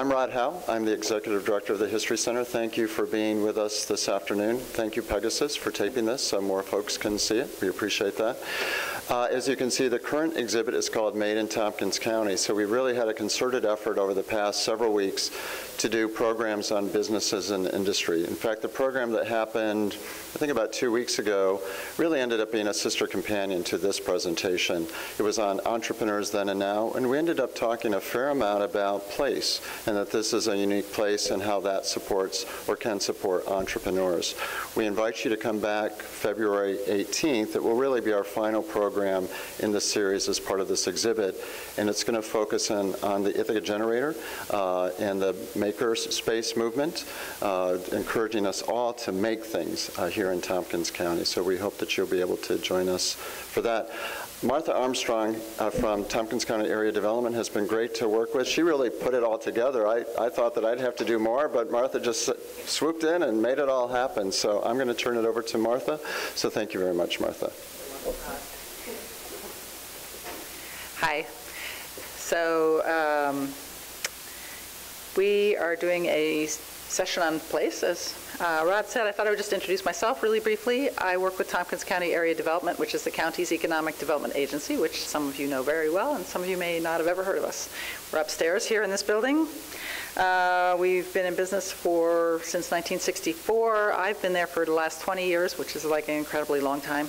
I'm Rod Howe. I'm the Executive Director of the History Center. Thank you for being with us this afternoon. Thank you, Pegasys, for taping this so more folks can see it. We appreciate that. Uh, as you can see, the current exhibit is called Made in Tompkins County. So we really had a concerted effort over the past several weeks to do programs on businesses and industry. In fact, the program that happened, I think about two weeks ago, really ended up being a sister companion to this presentation. It was on entrepreneurs then and now, and we ended up talking a fair amount about place and that this is a unique place and how that supports or can support entrepreneurs. We invite you to come back February 18th. It will really be our final program in the series as part of this exhibit, and it's going to focus in, on the Ithaca generator uh, and the maker space movement, uh, encouraging us all to make things uh, here in Tompkins County. So we hope that you'll be able to join us for that. Martha Armstrong uh, from Tompkins County Area Development has been great to work with. She really put it all together. I, I thought that I'd have to do more, but Martha just swooped in and made it all happen. So I'm going to turn it over to Martha. So thank you very much, Martha. Hi. So um, we are doing a session on place, as uh, Rod said. I thought I would just introduce myself really briefly. I work with Tompkins County Area Development, which is the county's economic development agency, which some of you know very well, and some of you may not have ever heard of us. We're upstairs here in this building. Uh, we've been in business for since 1964. I've been there for the last 20 years, which is like an incredibly long time.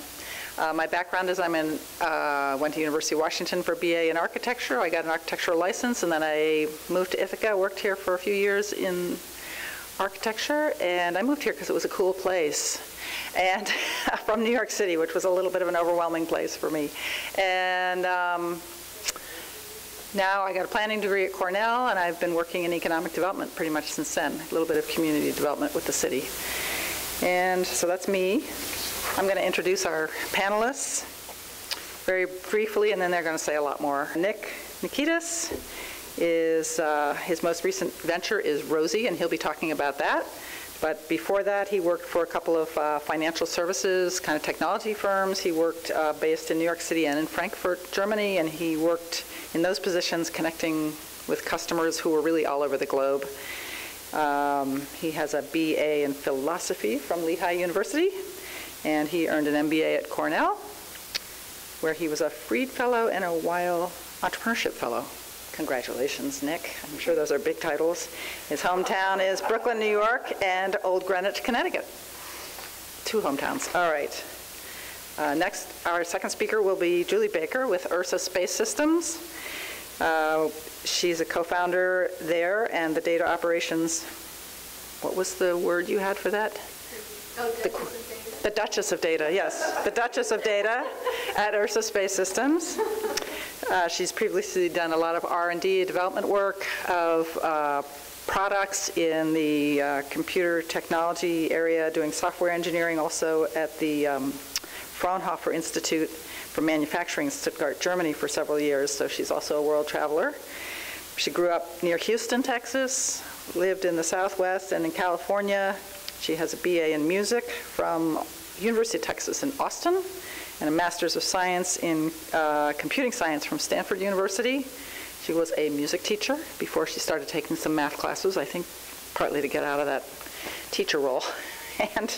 Uh, my background is I'm in, uh, went to University of Washington for BA in architecture. I got an architectural license, and then I moved to Ithaca, worked here for a few years in architecture, and I moved here because it was a cool place. And from New York City, which was a little bit of an overwhelming place for me. And um, now I got a planning degree at Cornell, and I've been working in economic development pretty much since then, a little bit of community development with the city. And so that's me. I'm going to introduce our panelists very briefly, and then they're going to say a lot more. Nick Nickitas is, uh, his most recent venture is Rosie, and he'll be talking about that. But before that, he worked for a couple of uh, financial services, kind of technology firms. He worked uh, based in New York City and in Frankfurt, Germany, and he worked in those positions connecting with customers who were really all over the globe. Um, he has a BA in philosophy from Lehigh University, and he earned an MBA at Cornell, where he was a Freed Fellow and a Weil Entrepreneurship Fellow. Congratulations, Nick. I'm sure those are big titles. His hometown is Brooklyn, New York, and Old Greenwich, Connecticut. Two hometowns. All right. Uh, next, our second speaker will be Julie Baker with Ursa Space Systems. Uh, she's a co-founder there, and the data operations. What was the word you had for that? Oh, The The Duchess of Data, yes. The Duchess of Data at Ursa Space Systems. Uh, She's previously done a lot of r and D development work of uh, products in the uh, computer technology area, doing software engineering also at the um, Fraunhofer Institute for Manufacturing in Stuttgart, Germany for several years, so she's also a world traveler. She grew up near Houston, Texas, lived in the Southwest and in California. She has a BA in music from University of Texas in Austin and a Master's of Science in uh, Computing Science from Stanford University. She was a music teacher before she started taking some math classes, I think partly to get out of that teacher role. And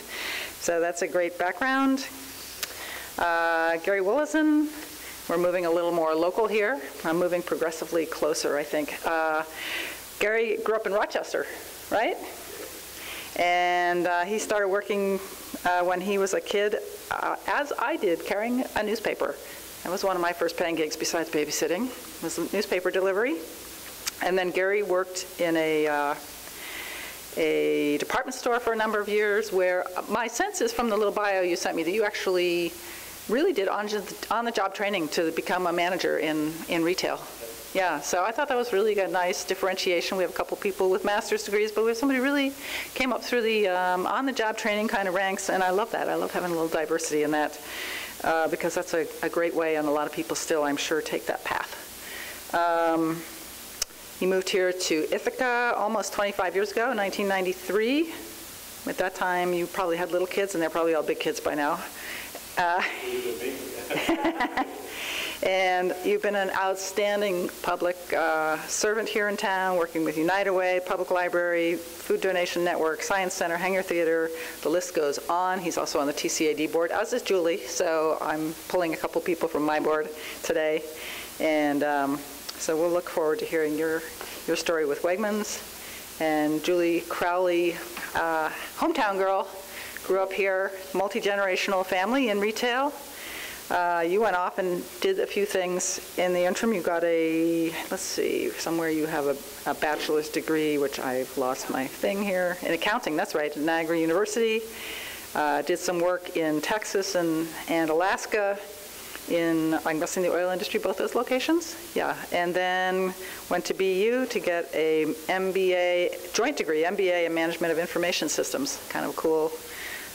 so that's a great background. Uh, Gary Woloszyn, we're moving a little more local here. I'm moving progressively closer, I think. Uh, Gary grew up in Rochester, right? And uh, he started working uh, when he was a kid, uh, as I did, carrying a newspaper. That was one of my first paying gigs besides babysitting, was newspaper delivery. And then Gary worked in a, uh, a department store for a number of years where my sense is from the little bio you sent me that you actually really did on, on the job training to become a manager in, in retail. Yeah, so I thought that was really a nice differentiation. We have a couple people with master's degrees, but we have somebody who really came up through the um, on-the-job training kind of ranks, and I love that. I love having a little diversity in that uh, because that's a, a great way, and a lot of people still, I'm sure, take that path. Um, he moved here to Ithaca almost 25 years ago, 1993. At that time, you probably had little kids, and they're probably all big kids by now. Uh, And you've been an outstanding public uh, servant here in town, working with United Way, Public Library, Food Donation Network, Science Center, Hangar Theater, the list goes on. He's also on the TCAD board, as is Julie, so I'm pulling a couple people from my board today. And um, so we'll look forward to hearing your, your story with Wegmans. And Julie Crowley, uh, hometown girl, grew up here, multi-generational family in retail. Uh, You went off and did a few things in the interim. You got a, let's see, somewhere you have a a bachelor's degree, which I've lost my thing here, in accounting, that's right, at Niagara University. Uh, Did some work in Texas and and Alaska, in, I'm guessing the oil industry, both those locations? Yeah, and then went to BU to get a MBA, joint degree, MBA in Management of Information Systems, kind of cool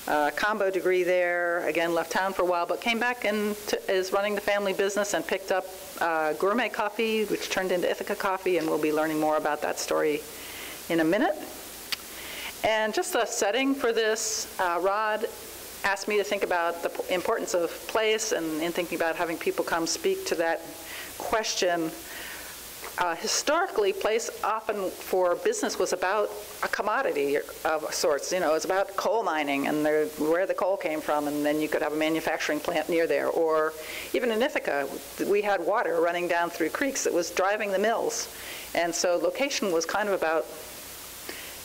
uh, combo degree there, again, left town for a while, but came back and is running the family business and picked up uh, Gourmet Coffee, which turned into Ithaca Coffee, and we'll be learning more about that story in a minute. And just a setting for this, uh, Rod asked me to think about the importance of place and in thinking about having people come speak to that question. Uh, Historically, place often for business was about a commodity of sorts, you know, it was about coal mining and the- where the coal came from, and then you could have a manufacturing plant near there. Or even in Ithaca, we had water running down through creeks that was driving the mills. And so location was kind of about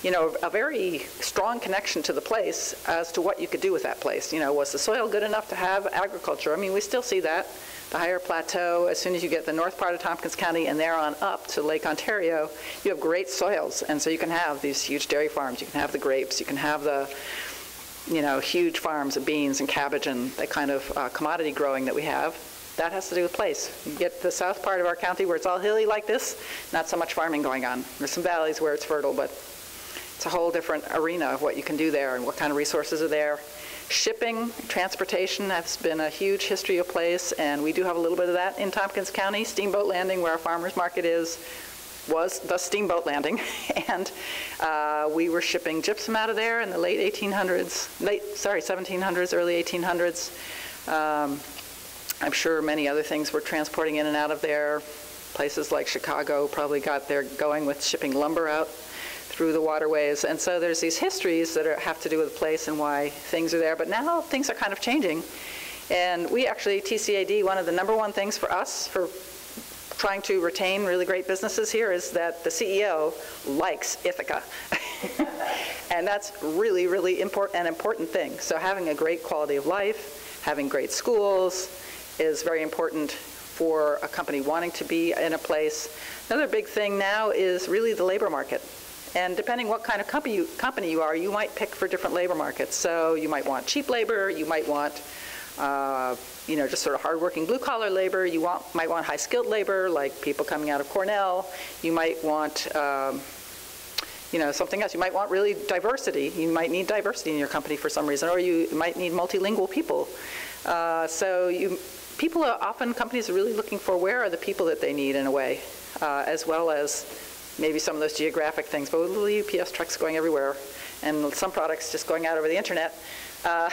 you know, a very strong connection to the place as to what you could do with that place. You know, was the soil good enough to have agriculture? I mean, we still see that. The higher plateau, as soon as you get the north part of Tompkins County and there on up to Lake Ontario, you have great soils. And so you can have these huge dairy farms. You can have the grapes. You can have the, you know, huge farms of beans and cabbage and that kind of uh, commodity growing that we have. That has to do with place. You get the south part of our county where it's all hilly like this, not so much farming going on. There's some valleys where it's fertile, but it's a whole different arena of what you can do there and what kind of resources are there. Shipping, transportation has been a huge history of place, and we do have a little bit of that in Tompkins County. Steamboat Landing, where our farmers market is, was the steamboat landing, and uh, we were shipping gypsum out of there in the late 1800s, late, sorry, 1700s, early 1800s. Um, I'm sure many other things were transporting in and out of there. Places like Chicago probably got their going with shipping lumber out through the waterways. And so there's these histories that are, have to do with the place and why things are there. But now things are kind of changing. And we actually, TCAD, one of the number one things for us for trying to retain really great businesses here is that the CEO likes Ithaca. and that's really, really important, an important thing. So having a great quality of life, having great schools is very important for a company wanting to be in a place. Another big thing now is really the labor market. And depending what kind of company you, company you are, you might pick for different labor markets. So you might want cheap labor, you might want, uh, you know, just sort of hardworking blue collar labor. You want, might want high skilled labor, like people coming out of Cornell. You might want, um, you know, something else. You might want really diversity. You might need diversity in your company for some reason, or you might need multilingual people. Uh, so you, people are often companies are really looking for where are the people that they need in a way, uh, as well as maybe some of those geographic things, but with little UPS trucks going everywhere and some products just going out over the internet, uh,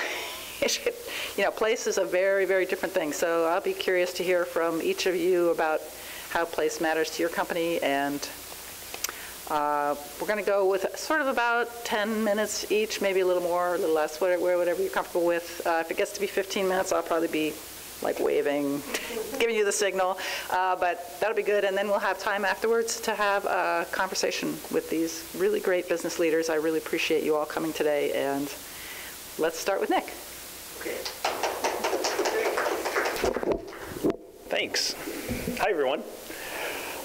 you know, place is a very, very different thing. So I'll be curious to hear from each of you about how place matters to your company and uh, we're going to go with sort of about 10 minutes each, maybe a little more, a little less, whatever, whatever you're comfortable with. Uh, if it gets to be 15 minutes, I'll probably be like waving, giving you the signal. Uh, but that'll be good. And then we'll have time afterwards to have a conversation with these really great business leaders. I really appreciate you all coming today. And let's start with Nick. Thanks. Hi, everyone.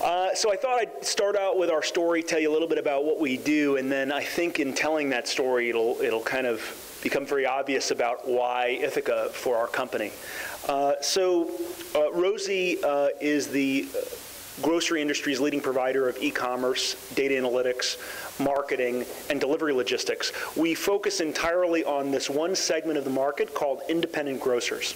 Uh, so I thought I'd start out with our story, tell you a little bit about what we do, and then I think in telling that story, it'll it'll kind of become very obvious about why Ithaca for our company. Uh, so uh, Rosie uh, is the grocery industry's leading provider of e-commerce, data analytics, marketing, and delivery logistics. We focus entirely on this one segment of the market called independent grocers.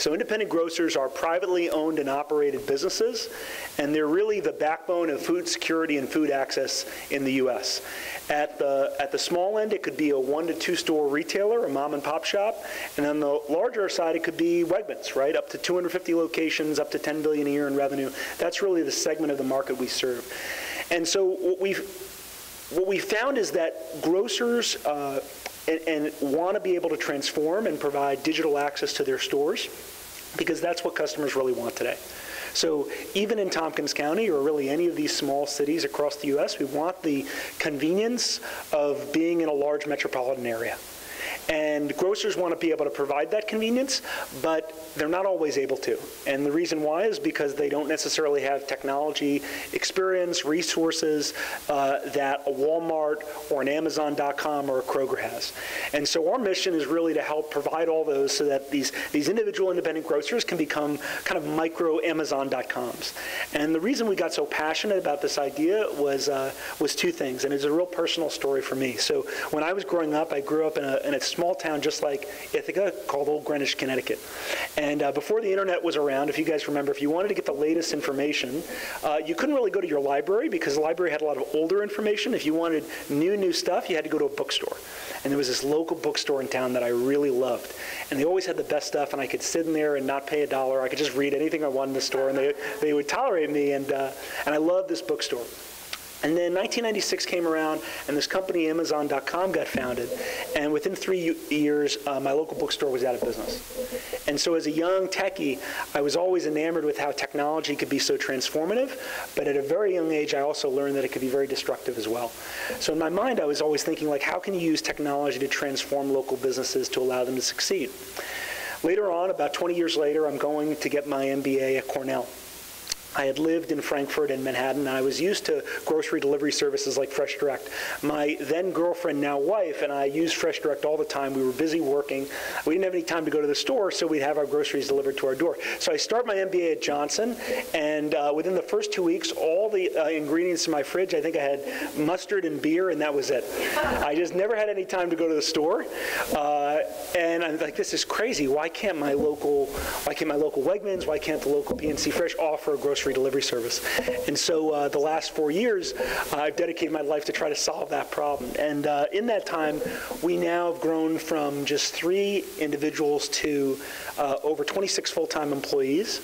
So independent grocers are privately owned and operated businesses, and they're really the backbone of food security and food access in the U.S. At the, at the small end, it could be a one to two store retailer, a mom and pop shop, and on the larger side, it could be Wegmans, right? Up to 250 locations, up to 10 billion a year in revenue. That's really the segment of the market we serve. And so what we've what we found is that grocers uh, and, and want to be able to transform and provide digital access to their stores because that's what customers really want today. So even in Tompkins County or really any of these small cities across the U.S., we want the convenience of being in a large metropolitan area. And grocers want to be able to provide that convenience, but they're not always able to. And the reason why is because they don't necessarily have technology experience, resources uh, that a Walmart or an Amazon.com or a Kroger has. And so our mission is really to help provide all those so that these, these individual independent grocers can become kind of micro Amazon.coms. And the reason we got so passionate about this idea was, uh, was two things, and it's a real personal story for me. So when I was growing up, I grew up in a, in a small town just like Ithaca called Old Greenwich, Connecticut. And uh, before the internet was around, if you guys remember, if you wanted to get the latest information, uh, you couldn't really go to your library because the library had a lot of older information. If you wanted new, new stuff, you had to go to a bookstore. And there was this local bookstore in town that I really loved. And they always had the best stuff, and I could sit in there and not pay a dollar. I could just read anything I wanted in the store, and they, they would tolerate me. And, uh, and I loved this bookstore. And then 1996 came around, and this company, Amazon.com, got founded. And within three years, uh, my local bookstore was out of business. And so, as a young techie, I was always enamored with how technology could be so transformative. But at a very young age, I also learned that it could be very destructive as well. So, in my mind, I was always thinking, like, how can you use technology to transform local businesses to allow them to succeed? Later on, about 20 years later, I'm going to get my MBA at Cornell. I had lived in Frankfurt and Manhattan, and I was used to grocery delivery services like Fresh Direct. My then girlfriend, now wife, and I used Fresh Direct all the time. We were busy working. We didn't have any time to go to the store, so we'd have our groceries delivered to our door. So I start my MBA at Johnson, and uh, within the first two weeks, all the uh, ingredients in my fridge, I think I had mustard and beer, and that was it. I just never had any time to go to the store. Uh, and I'm like, this is crazy. Why can't my local, why can't my local Wegmans, why can't the local P&C Fresh offer a grocery grocery delivery service. And so uh, the last four years, I've dedicated my life to try to solve that problem. And uh, in that time, we now have grown from just three individuals to uh, over 26 full-time employees.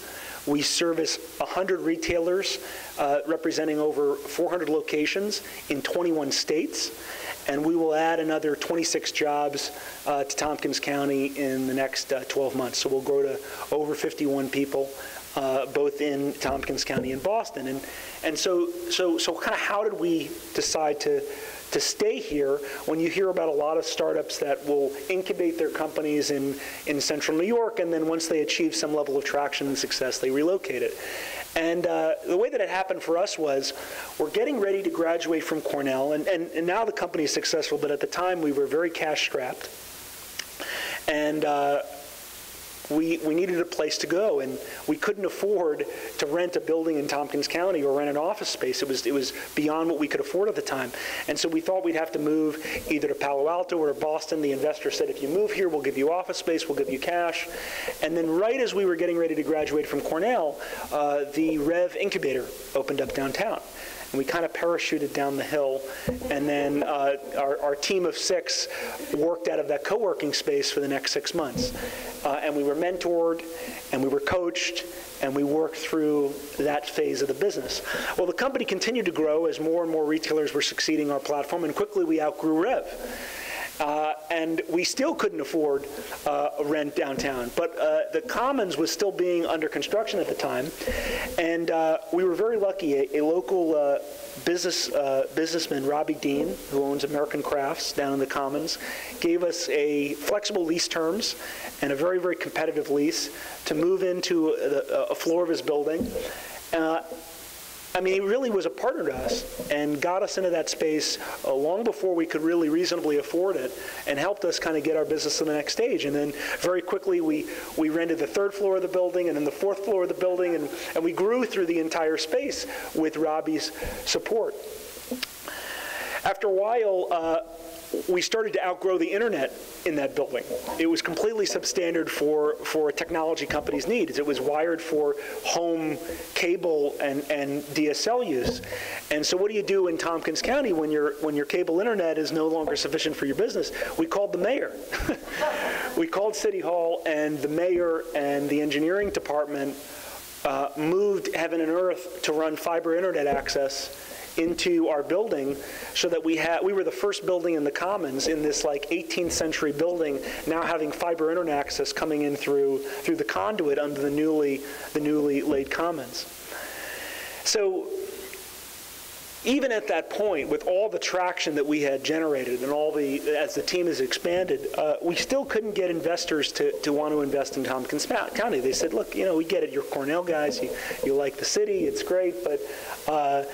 We service 100 retailers uh, representing over 400 locations in 21 states and we will add another 26 jobs uh, to Tompkins County in the next uh, 12 months. So we'll grow to over 51 people uh, both in Tompkins County and Boston. And, and so, so, so kind of how did we decide to, to stay here when you hear about a lot of startups that will incubate their companies in, in central New York, and then once they achieve some level of traction and success, they relocate it. And uh, the way that it happened for us was we're getting ready to graduate from Cornell, and, and, and now the company is successful, but at the time we were very cash strapped. And uh, we, we needed a place to go, and we couldn't afford to rent a building in Tompkins County or rent an office space. It was, it was beyond what we could afford at the time. And so we thought we'd have to move either to Palo Alto or to Boston. The investor said, if you move here, we'll give you office space, we'll give you cash. And then right as we were getting ready to graduate from Cornell, uh, the Rev Incubator opened up downtown. And we kind of parachuted down the hill. And then uh, our, our, team of six worked out of that co working space for the next six months. Uh, and we were mentored and we were coached and we worked through that phase of the business. Well, the company continued to grow as more and more retailers were succeeding our platform, and quickly we outgrew Rev. Uh, and we still couldn't afford uh, rent downtown. But uh, the Commons was still being under construction at the time, and uh, we were very lucky. A, a local uh, business businessman, Robbie Dein, who owns American Crafts down in the Commons, gave us a flexible lease terms and a very, very competitive lease to move into a, a floor of his building. I mean, he really was a partner to us and got us into that space uh, long before we could really reasonably afford it and helped us kind of get our business to the next stage. And then very quickly, we, we rented the third floor of the building and then the fourth floor of the building, and, and we grew through the entire space with Robbie's support. After a while, uh, we started to outgrow the internet in that building. It was completely substandard for, for a technology company's needs. It was wired for home cable and, and DSL use. And so what do you do in Tompkins County when your, when your cable internet is no longer sufficient for your business? We called the mayor. we called City Hall and the mayor and the engineering department uh, moved heaven and earth to run fiber internet access into our building so that we had we were the first building in the commons in this like 18th century building now having fiber internet access coming in through through the conduit under the newly the newly laid commons. So even at that point, with all the traction that we had generated and all the, as the team has expanded, uh, we still couldn't get investors to, to want to invest in Tompkins County. They said, look, you know, we get it, you're Cornell guys, you, you like the city, it's great, but uh,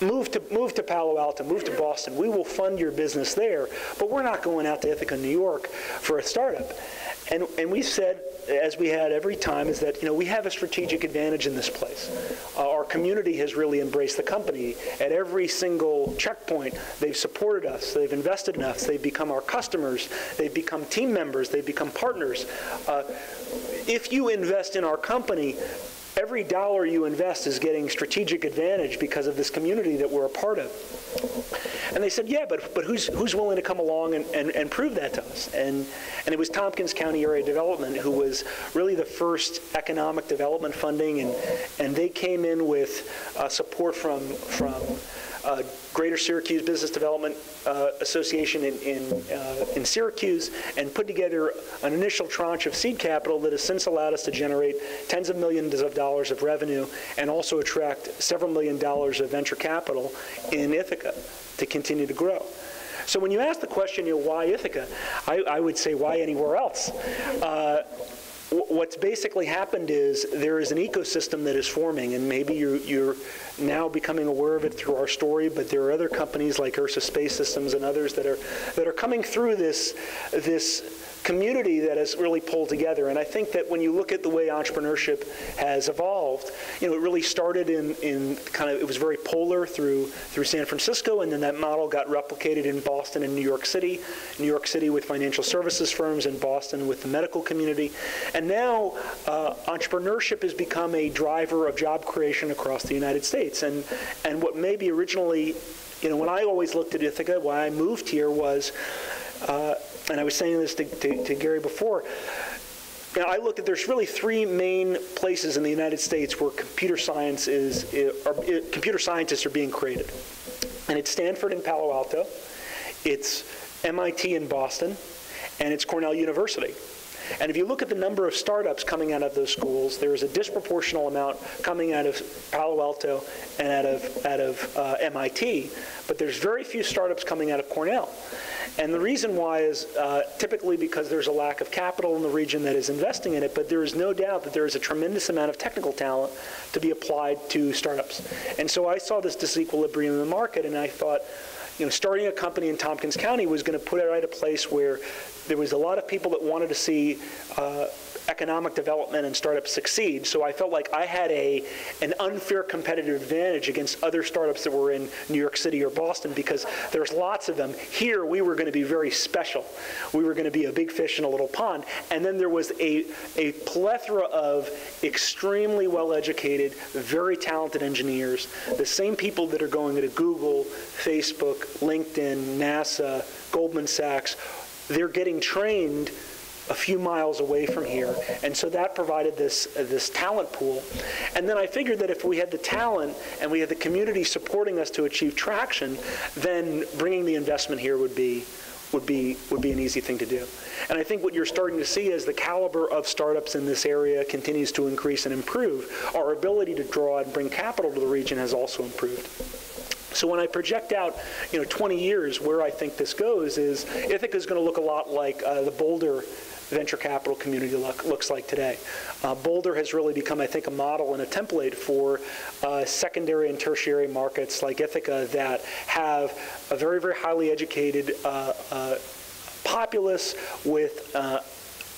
move to, move to Palo Alto, move to Boston. We will fund your business there, but we're not going out to Ithaca, New York for a startup. And, and we said, as we had every time, is that you know we have a strategic advantage in this place. Uh, our community has really embraced the company. At every single checkpoint, they've supported us. They've invested in us. They've become our customers. They've become team members. They've become partners. Uh, if you invest in our company, every dollar you invest is getting strategic advantage because of this community that we're a part of. And they said, yeah, but, but who's, who's willing to come along and, and, and prove that to us? And, and it was Tompkins County Area Development who was really the first economic development funding, and, and they came in with uh, support from, from uh, Greater Syracuse Business Development uh, Association in, in, uh, in, Syracuse and put together an initial tranche of seed capital that has since allowed us to generate tens of millions of dollars of revenue and also attract several million dollars of venture capital in Ithaca to continue to grow. So when you ask the question, you know, why Ithaca, I, I would say why anywhere else? What's basically happened is there is an ecosystem that is forming, and maybe you're, you're, now becoming aware of it through our story, but there are other companies like Ursa Space Systems and others that are, that are coming through this, this community that has really pulled together. And I think that when you look at the way entrepreneurship has evolved, you know, it really started in, in kind of, it was very polar through, through San Francisco, and then that model got replicated in Boston and New York City, New York City with financial services firms, and Boston with the medical community. And now uh, entrepreneurship has become a driver of job creation across the United States. And, and what maybe originally, you know, when I always looked at Ithaca, why I moved here was, uh, and I was saying this to, to, to Gary before, I looked at there's really three main places in the United States where computer science is, is computer scientists are being created, and it's Stanford in Palo Alto, it's MIT in Boston, and it's Cornell University. And if you look at the number of startups coming out of those schools, there is a disproportional amount coming out of Palo Alto and out of out of uh, MIT, but there's very few startups coming out of Cornell. And the reason why is uh, typically because there's a lack of capital in the region that is investing in it, but there is no doubt that there is a tremendous amount of technical talent to be applied to startups. And so I saw this disequilibrium in the market, and I thought, you know, starting a company in Tompkins County was going to put it at a place where there was a lot of people that wanted to see uh, economic development and startups succeed. So I felt like I had a an unfair competitive advantage against other startups that were in New York City or Boston because there's lots of them. Here we were going to be very special. We were going to be a big fish in a little pond. And then there was a a plethora of extremely well-educated, very talented engineers, the same people that are going to Google, Facebook, LinkedIn, NASA, Goldman Sachs. They're getting trained a few miles away from here. And so that provided this, uh, this talent pool. And then I figured that if we had the talent and we had the community supporting us to achieve traction, then bringing the investment here would be, would be, would be an easy thing to do. And I think what you're starting to see is the caliber of startups in this area continues to increase and improve, our ability to draw and bring capital to the region has also improved. So when I project out, you know, 20 years, where I think this goes is Ithaca is going to look a lot like uh, the Boulder venture capital community look, looks like today. Uh, Boulder has really become, I think, a model and a template for uh, secondary and tertiary markets like Ithaca that have a very, very highly educated uh, uh populace with uh,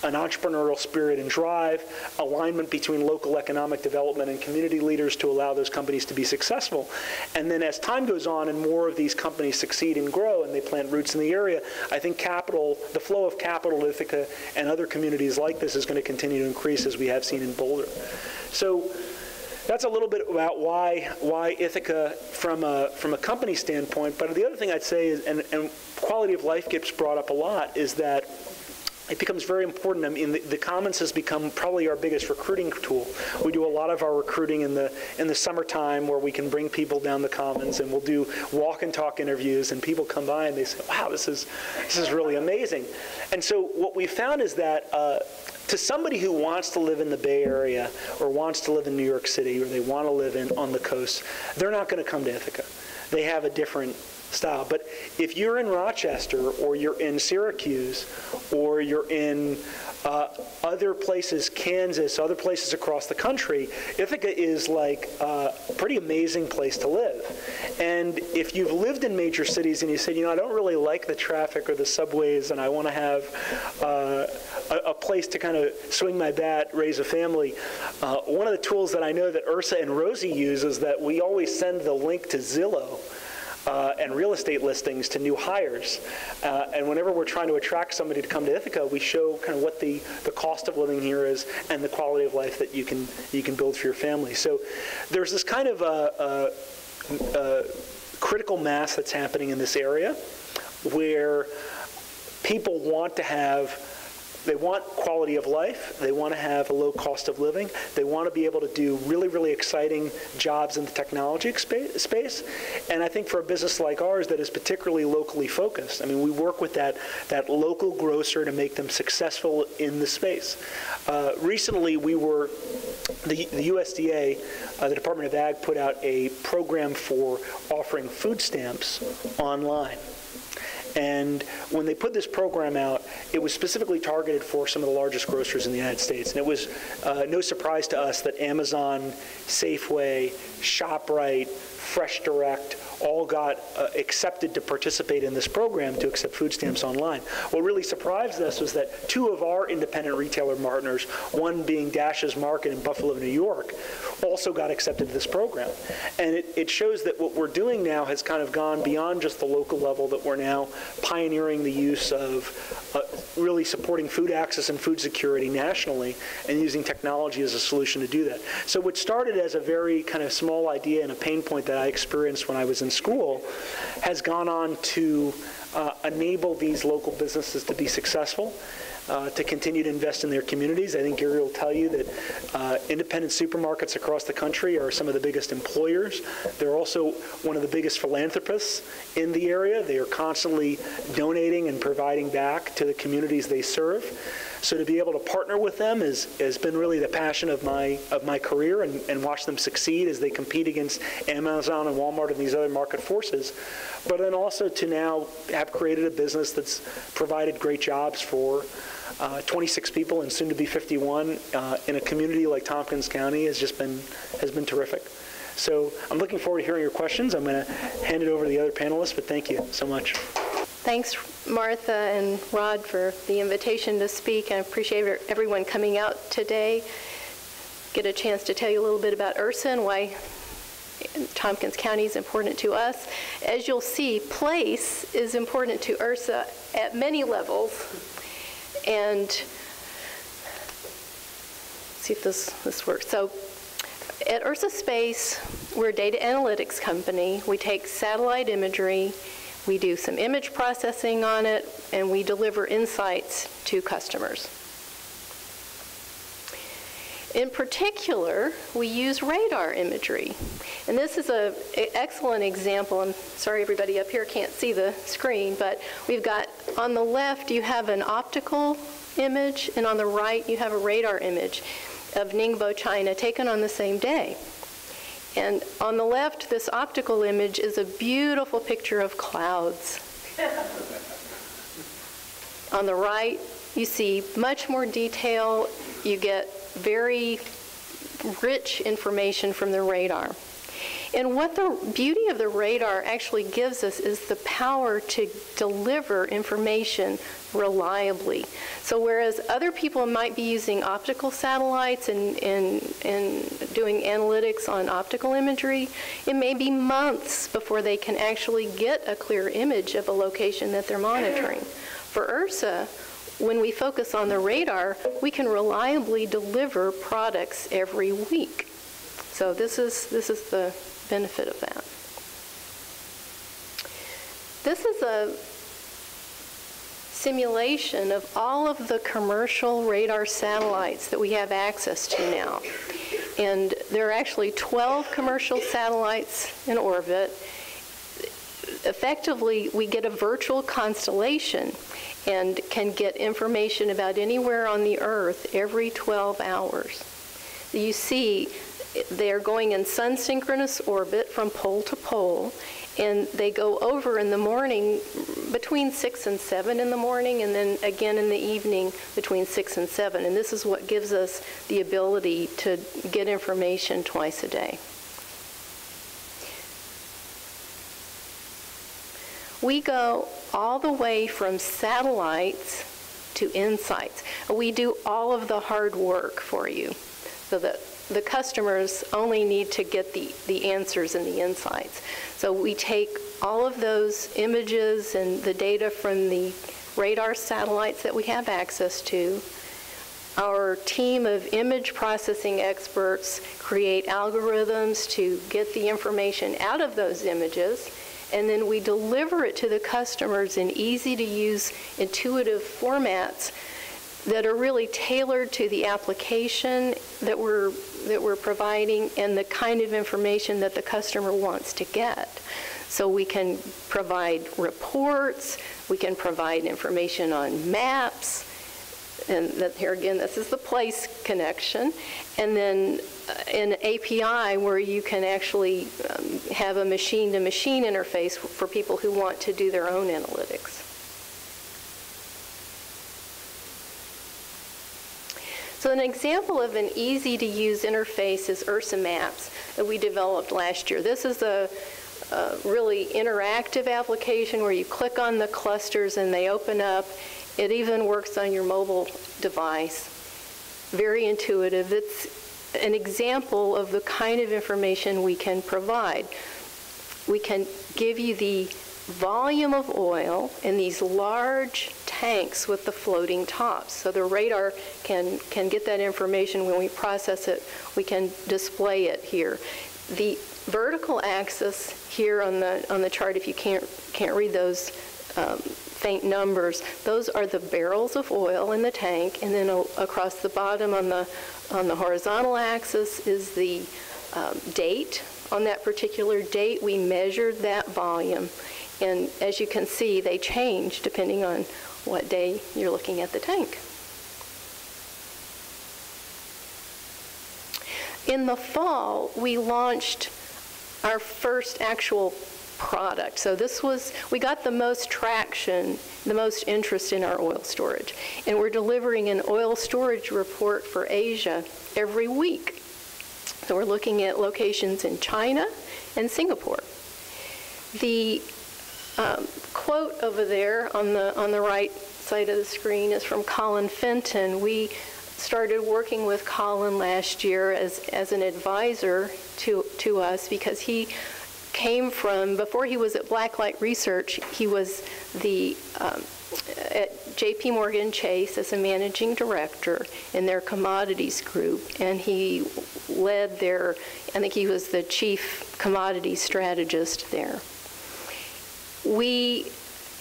an entrepreneurial spirit and drive, alignment between local economic development and community leaders to allow those companies to be successful. And then as time goes on and more of these companies succeed and grow and they plant roots in the area, I think capital, the flow of capital to Ithaca and other communities like this is going to continue to increase as we have seen in Boulder. So that's a little bit about why why Ithaca from a from a company standpoint. But the other thing I'd say is, and, and quality of life gets brought up a lot, is that it becomes very important. I mean, the, the, Commons has become probably our biggest recruiting tool. We do a lot of our recruiting in the in the summertime, where we can bring people down the Commons, and we'll do walk and talk interviews, and people come by and they say, "Wow, this is this is really amazing." And so what we found is that. Uh, to somebody who wants to live in the Bay Area or wants to live in New York City or they want to live in on the coast, they're not going to come to Ithaca. They have a different style. But if you're in Rochester or you're in Syracuse or you're in uh, other places, Kansas, other places across the country, Ithaca is like a pretty amazing place to live. And if you've lived in major cities and you said, you know, I don't really like the traffic or the subways and I want to have uh, a, a, place to kind of swing my bat, raise a family, uh, one of the tools that I know that Ursa and Rosie use is that we always send the link to Zillow uh, and real estate listings to new hires. Uh, and whenever we're trying to attract somebody to come to Ithaca, we show kind of what the, the cost of living here is and the quality of life that you can, you can build for your family. So there's this kind of a, a, a critical mass that's happening in this area where people want to have they want quality of life. They want to have a low cost of living. They want to be able to do really, really exciting jobs in the technology space. And I think for a business like ours that is particularly locally focused, I mean, we work with that, that local grocer to make them successful in the space. Uh, recently, we were, the, the USDA, uh, the Department of Ag, put out a program for offering food stamps online. And when they put this program out, it was specifically targeted for some of the largest grocers in the United States. And it was uh, no surprise to us that Amazon, Safeway, ShopRite, Fresh Direct, all got uh, accepted to participate in this program to accept food stamps online. What really surprised us was that two of our independent retailer partners, one being Dash's Market in Buffalo, New York, also got accepted to this program. And it, it shows that what we're doing now has kind of gone beyond just the local level, that we're now pioneering the use of uh, really supporting food access and food security nationally and using technology as a solution to do that. So what started as a very kind of small idea and a pain point that I experienced when I was in school has gone on to uh, enable these local businesses to be successful. Uh, to continue to invest in their communities. I think Gary will tell you that uh, independent supermarkets across the country are some of the biggest employers. They're also one of the biggest philanthropists in the area. They are constantly donating and providing back to the communities they serve. So to be able to partner with them is, has been really the passion of my, of my career and, and watch them succeed as they compete against Amazon and Walmart and these other market forces. But then also to now have created a business that's provided great jobs for uh, 26 people and soon to be 51 uh, in a community like Tompkins County has just been, has been terrific. So I'm looking forward to hearing your questions. I'm going to hand it over to the other panelists, but thank you so much. Thanks, Martha and Rod, for the invitation to speak. I appreciate everyone coming out today. Get a chance to tell you a little bit about Ursa and why Tompkins County is important to us. As you'll see, place is important to Ursa at many levels. And see if this, this works. So at Ursa Space, we're a data analytics company. We take satellite imagery we do some image processing on it, and we deliver insights to customers. In particular, we use radar imagery. And this is an excellent example. I'm sorry everybody up here can't see the screen, but we've got on the left you have an optical image, and on the right you have a radar image of Ningbo, China, taken on the same day. And on the left, this optical image is a beautiful picture of clouds. on the right, you see much more detail. You get very rich information from the radar. And what the beauty of the radar actually gives us is the power to deliver information reliably. So whereas other people might be using optical satellites and, and, and doing analytics on optical imagery, it may be months before they can actually get a clear image of a location that they're monitoring. For URSA, when we focus on the radar, we can reliably deliver products every week. So this is, this is the benefit of that. This is a simulation of all of the commercial radar satellites that we have access to now. And there are actually 12 commercial satellites in orbit. Effectively, we get a virtual constellation and can get information about anywhere on the Earth every 12 hours. You see, they're going in sun synchronous orbit from pole to pole, and they go over in the morning between 6 and 7 in the morning, and then again in the evening between 6 and 7. And this is what gives us the ability to get information twice a day. We go all the way from satellites to insights. We do all of the hard work for you so that the customers only need to get the, the answers and the insights. So we take all of those images and the data from the radar satellites that we have access to. Our team of image processing experts create algorithms to get the information out of those images and then we deliver it to the customers in easy to use, intuitive formats that are really tailored to the application that we're that we're providing and the kind of information that the customer wants to get. So we can provide reports, we can provide information on maps, and that here again, this is the place connection, and then an API where you can actually um, have a machine-to-machine interface for people who want to do their own analytics. So an example of an easy-to-use interface is Ursa Maps that we developed last year. This is a, a really interactive application where you click on the clusters and they open up. It even works on your mobile device. Very intuitive. It's an example of the kind of information we can provide. We can give you the volume of oil in these large tanks with the floating tops. So the radar can, can get that information when we process it. We can display it here. The vertical axis here on the, on the chart, if you can't, can't read those um, faint numbers, those are the barrels of oil in the tank, and then across the bottom on the on the horizontal axis is the um, date. On that particular date, we measured that volume. And as you can see, they change depending on what day you're looking at the tank. In the fall, we launched our first actual product. So this was, we got the most traction, the most interest in our oil storage. And we're delivering an oil storage report for Asia every week. So we're looking at locations in China and Singapore. The um, quote over there on the, on the right side of the screen is from Colin Fenton. We started working with Colin last year as, as an advisor to, to us because he came from, before he was at Blacklight Research, he was the um, at JP Morgan Chase as a managing director in their commodities group, and he led their, I think he was the chief commodity strategist there. We,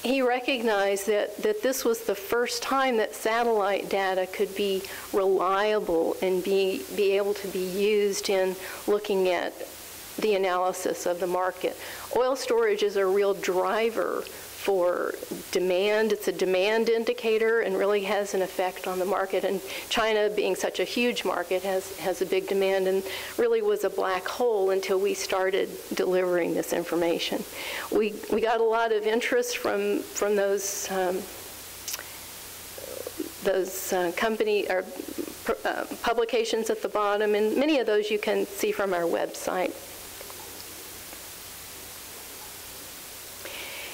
he recognized that, that this was the first time that satellite data could be reliable and be, be able to be used in looking at the analysis of the market. Oil storage is a real driver for demand. It's a demand indicator and really has an effect on the market. And China, being such a huge market, has, has a big demand and really was a black hole until we started delivering this information. We, we got a lot of interest from, from those, um, those uh, company or uh, publications at the bottom, and many of those you can see from our website.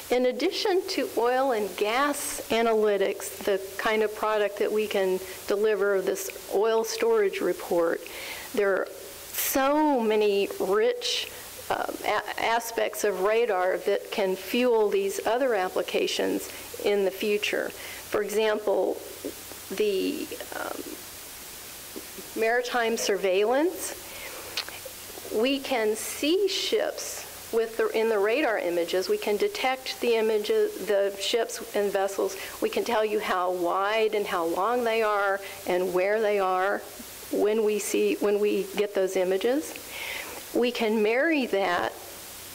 In addition to oil and gas analytics, the kind of product that we can deliver, this oil storage report, there are so many rich a- aspects of radar that can fuel these other applications in the future. For example, the um, maritime surveillance, we can see ships with the, in the radar images. We can detect the images, the ships and vessels. We can tell you how wide and how long they are and where they are when we see when we get those images. We can marry that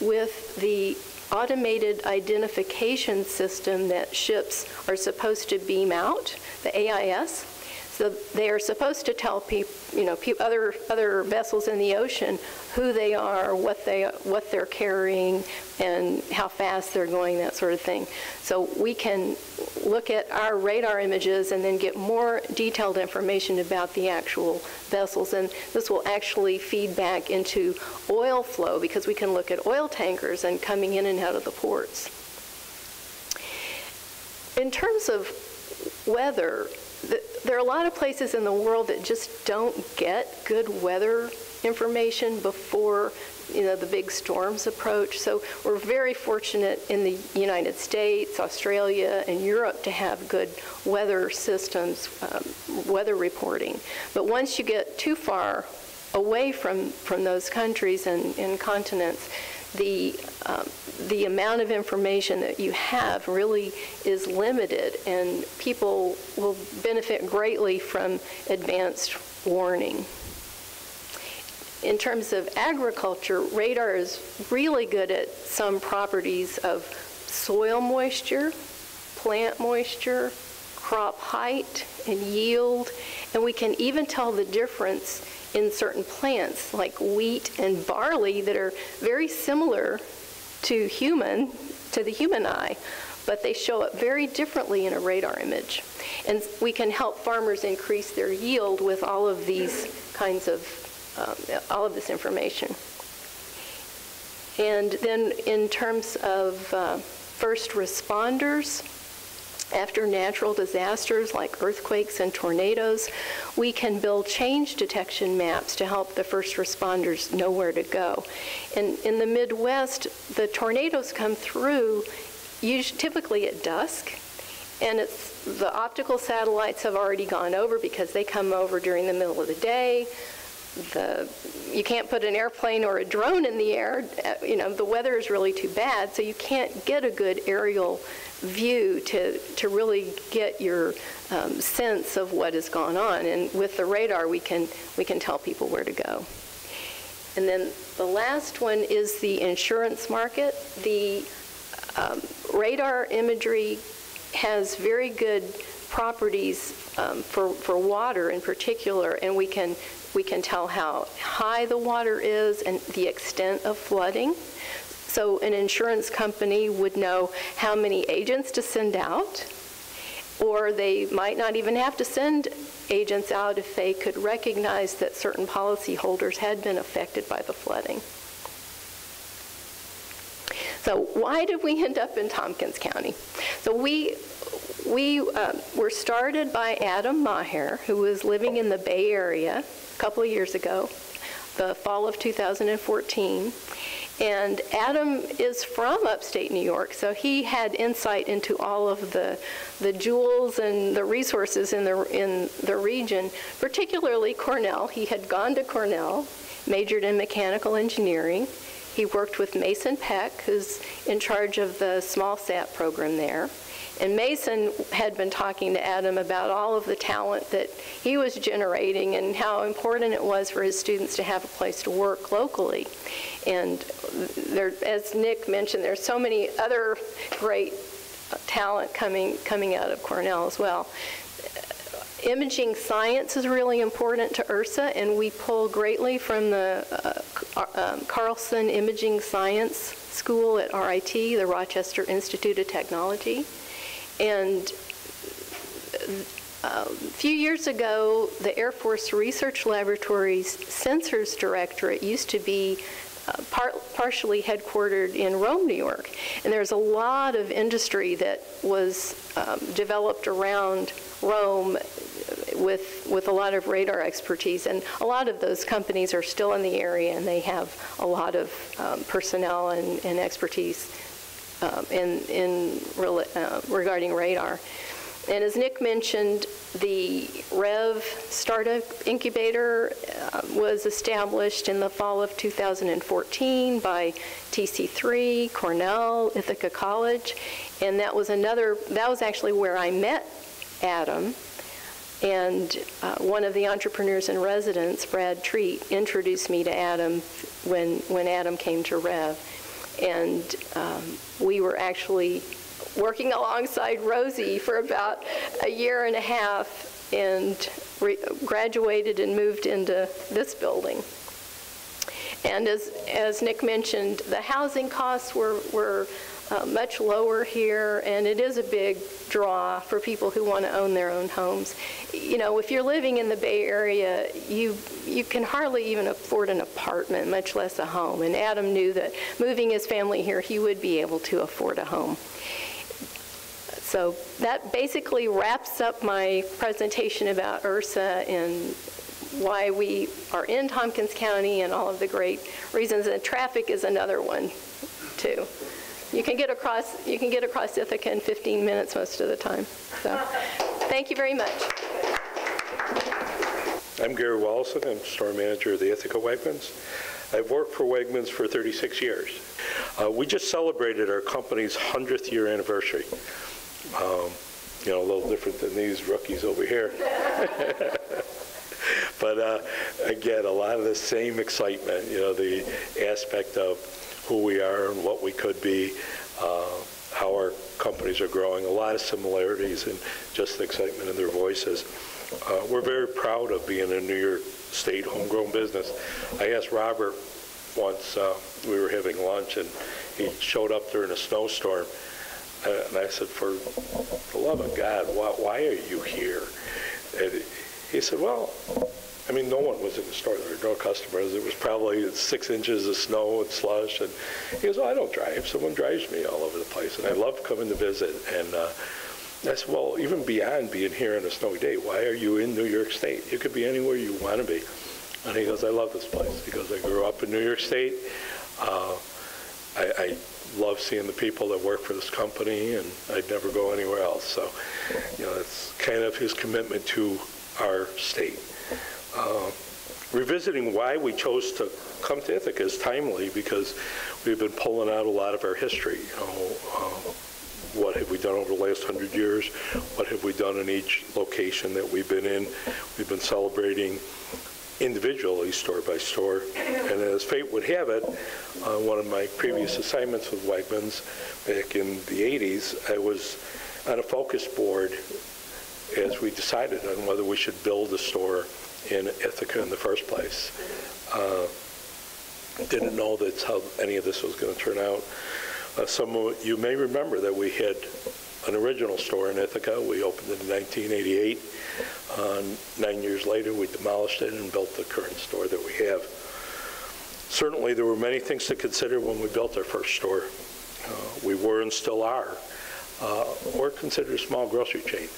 with the automated identification system that ships are supposed to beam out, the AIS. So they are supposed to tell people, you know, pe- other other vessels in the ocean who they are, what they what they're carrying, and how fast they're going, that sort of thing. So we can look at our radar images and then get more detailed information about the actual vessels, and this will actually feed back into oil flow because we can look at oil tankers and coming in and out of the ports. In terms of weather, th- there are a lot of places in the world that just don't get good weather information before you know the big storms approach. So we're very fortunate in the United States, Australia, and Europe to have good weather systems, um, weather reporting. But once you get too far away from, from those countries and, and continents, the, um, the amount of information that you have really is limited, and people will benefit greatly from advanced warning. In terms of agriculture, radar is really good at some properties of soil moisture, plant moisture, crop height, and yield, and we can even tell the difference in certain plants like wheat and barley that are very similar to human, to the human eye, but they show up very differently in a radar image. And we can help farmers increase their yield with all of these kinds of, um, all of this information. And then in terms of uh, first responders, after natural disasters like earthquakes and tornadoes, we can build change detection maps to help the first responders know where to go. And in the Midwest, the tornadoes come through usually, typically at dusk, and it's the optical satellites have already gone over because they come over during the middle of the day. The, you can't put an airplane or a drone in the air. Uh, You know, the weather is really too bad, so you can't get a good aerial view to, to really get your um, sense of what has gone on. And with the radar, we can, we can tell people where to go. And then the last one is the insurance market. The um, radar imagery has very good properties um, for, for water in particular, and we can, we can tell how high the water is and the extent of flooding. So an insurance company would know how many agents to send out, or they might not even have to send agents out if they could recognize that certain policyholders had been affected by the flooding. So why did we end up in Tompkins County? So we we um, were started by Adam Maher, who was living in the Bay Area couple of years ago, the fall of 2014. And Adam is from upstate New York, so he had insight into all of the, the jewels and the resources in the, in the region, particularly Cornell. He had gone to Cornell, majored in mechanical engineering. He worked with Mason Peck, who's in charge of the small sat program there. And Mason had been talking to Adam about all of the talent that he was generating and how important it was for his students to have a place to work locally. And there, as Nick mentioned, there's so many other great talent coming, coming out of Cornell as well. Imaging science is really important to URSA, and we pull greatly from the uh, um, Carlson Imaging Science School at RIT, the Rochester Institute of Technology. And a few years ago, the Air Force Research Laboratory's Sensors Directorate used to be uh, par- partially headquartered in Rome, New York. And there's a lot of industry that was um, developed around Rome with, with a lot of radar expertise. And a lot of those companies are still in the area, and they have a lot of um, personnel and, and expertise um, in, in uh, regarding radar. And as Nick mentioned, the REV Startup Incubator uh, was established in the fall of 2014 by TC3, Cornell, Ithaca College, and that was another, that was actually where I met Adam. And uh, one of the entrepreneurs in residence, Brad Treat, introduced me to Adam when, when Adam came to Rev. And um, we were actually working alongside Rosie for about a year and a half and graduated and moved into this building. And as, as Nick mentioned, the housing costs were, were uh, much lower here, and it is a big draw for people who want to own their own homes. You know, if you're living in the Bay Area, you, you can hardly even afford an apartment, much less a home. And Adam knew that moving his family here, he would be able to afford a home. So that basically wraps up my presentation about URSA and why we are in Tompkins County and all of the great reasons. And traffic is another one, too. You can get across, you can get across Ithaca in 15 minutes most of the time. So, thank you very much. I'm Gary Woloszyn. I'm store manager of the Ithaca Wegmans. I've worked for Wegmans for 36 years. Uh, we just celebrated our company's 100th year anniversary. Um, you know, a little different than these rookies over here. but uh, again, a lot of the same excitement, you know, the aspect of who we are and what we could be, uh, how our companies are growing, a lot of similarities and just the excitement in their voices. Uh, we're very proud of being a New York State homegrown business. I asked Robert once, uh, we were having lunch, and he showed up during a snowstorm, uh, and I said, for the love of God, why, why are you here? And he said, well, I mean, no one was in the store. There were no customers. It was probably six inches of snow and slush. And he goes, well, I don't drive. Someone drives me all over the place. And I love coming to visit. And uh, I said, well, even beyond being here on a snowy day, why are you in New York State? You could be anywhere you want to be. And he goes, I love this place. He goes, I grew up in New York State. Uh, I, I love seeing the people that work for this company, and I'd never go anywhere else. So, you know, it's kind of his commitment to our state. Uh, revisiting why we chose to come to Ithaca is timely because we've been pulling out a lot of our history. You know, uh, what have we done over the last hundred years? What have we done in each location that we've been in? We've been celebrating individually, store by store. And as fate would have it, uh, one of my previous assignments with Wegmans back in the 80s, I was on a focus board as we decided on whether we should build a store in Ithaca in the first place. Uh, didn't know that's how any of this was going to turn out. Uh, some you may remember that we had an original store in Ithaca. We opened it in 1988. Uh, nine years later, we demolished it and built the current store that we have. Certainly, there were many things to consider when we built our first store. Uh, we were and still are. Uh, we're considered a small grocery chain.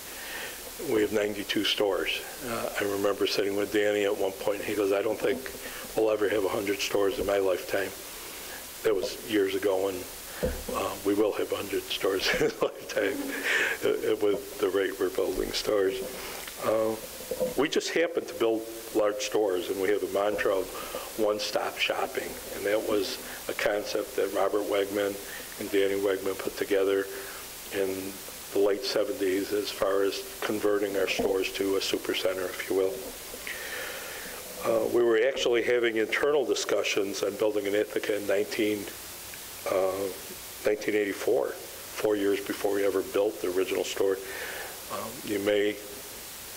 We have 92 stores. Uh, I remember sitting with Danny at one point, and he goes, I don't think we'll ever have 100 stores in my lifetime. That was years ago, and uh, we will have 100 stores in a lifetime uh, with the rate we're building stores. Uh, we just happen to build large stores, and we have a mantra of one-stop shopping, and that was a concept that Robert Wegman and Danny Wegman put together in the late 70s as far as converting our stores to a supercenter, if you will. Uh, we were actually having internal discussions on building an Ithaca in 19, uh, 1984, four years before we ever built the original store. Um, you may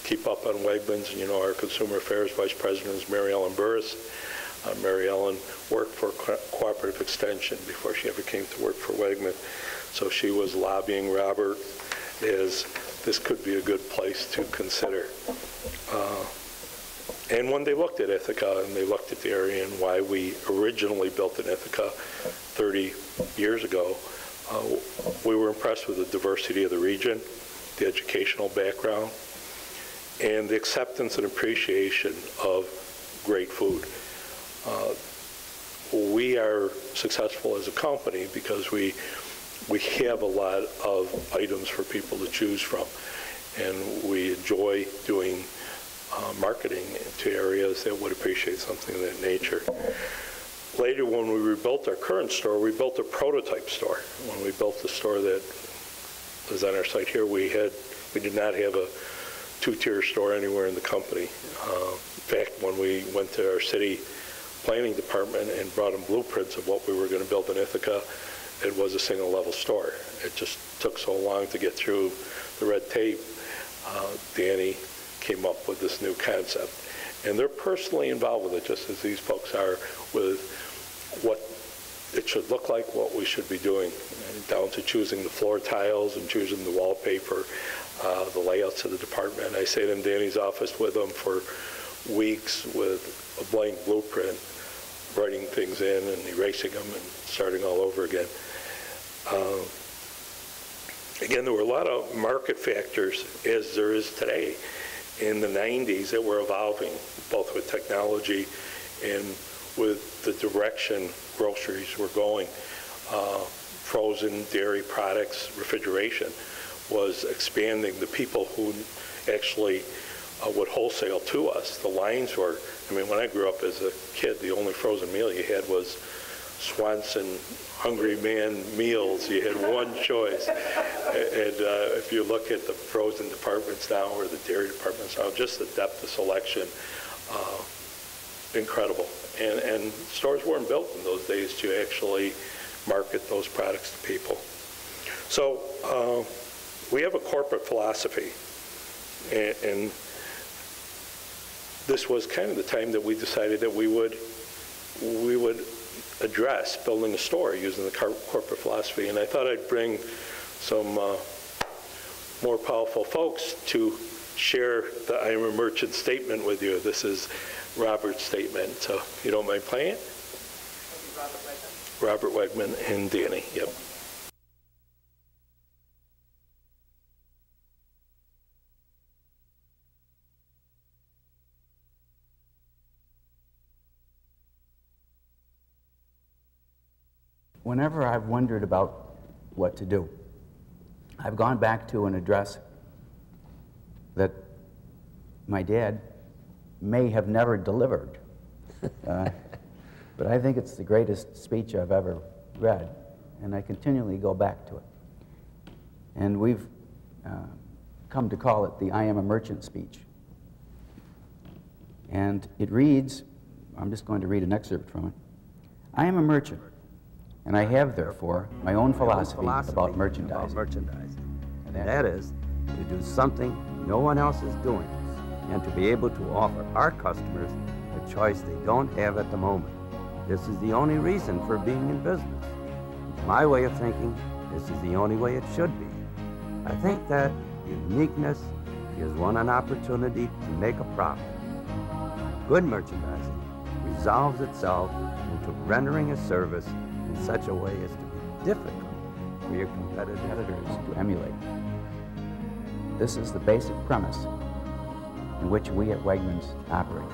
keep up on Wegmans, and you know our consumer affairs vice president is Mary Ellen Burris. Uh, Mary Ellen worked for Co- Cooperative Extension before she ever came to work for Wegman. So she was lobbying Robert as this could be a good place to consider. Uh, And when they looked at Ithaca and they looked at the area and why we originally built in Ithaca 30 years ago, uh, we were impressed with the diversity of the region, the educational background, and the acceptance and appreciation of great food. Uh, We are successful as a company because we, we have a lot of items for people to choose from, and we enjoy doing uh, marketing to areas that would appreciate something of that nature. Later, when we rebuilt our current store, we built a prototype store. When we built the store that is on our site here, we had, we did not have a two-tier store anywhere in the company. Uh, In fact, when we went to our city planning department and brought them blueprints of what we were going to build in Ithaca, it was a single-level store. It just took so long to get through the red tape. Uh, Danny came up with this new concept. And they're personally involved with it, just as these folks are with what it should look like, what we should be doing, down to choosing the floor tiles and choosing the wallpaper, uh, the layouts of the department. I sat in Danny's office with them for weeks with a blank blueprint, writing things in and erasing them and starting all over again. Uh, Again, there were a lot of market factors, as there is today, in the 90s that were evolving, both with technology and with the direction groceries were going. Uh, Frozen dairy products, refrigeration was expanding. The people who actually uh, would wholesale to us, the lines were, I mean, when I grew up as a kid, the only frozen meal you had was Swanson Hungry Man meals. You had one choice. And uh, if you look at the frozen departments now or the dairy departments now, just the depth of selection, uh, incredible. And, and stores weren't built in those days to actually market those products to people. So uh, we have a corporate philosophy. And, and this was kind of the time that we decided that we would, we would address building a store using the corporate philosophy. And I thought I'd bring some uh, more powerful folks to share the I am a merchant statement with you. This is Robert's statement, so if you don't mind playing it. Robert Wegman and Danny, yep. Whenever I've wondered about what to do, I've gone back to an address that my dad may have never delivered. Uh, but I think it's the greatest speech I've ever read, and I continually go back to it. And we've uh, come to call it the I Am a Merchant speech. And it reads I'm just going to read an excerpt from it. I am a merchant, and I have, therefore, my own philosophy, philosophy about merchandising. About merchandising. And And that- that is to do something no one else is doing and to be able to offer our customers a choice they don't have at the moment. This is the only reason for being in business. My way of thinking, this is the only way it should be. I think that uniqueness gives one an opportunity to make a profit. Good merchandising resolves itself into rendering a service in such a way as to be difficult for your competitors to emulate. This is the basic premise in which we at Wegmans operate.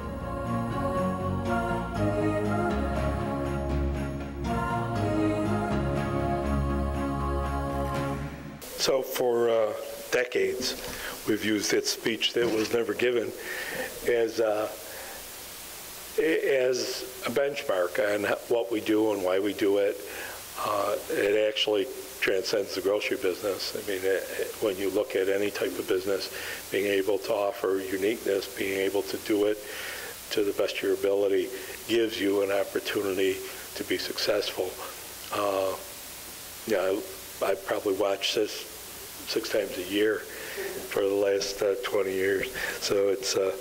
So for uh, decades, we've used that speech that was never given as, uh, as a benchmark on what we do and why we do it. Uh, It actually transcends the grocery business. I mean, it- it- when you look at any type of business, being able to offer uniqueness, being able to do it to the best of your ability gives you an opportunity to be successful. Uh, Yeah, I I probably watched this six times a year for the last uh, 20 years. So it's, uh,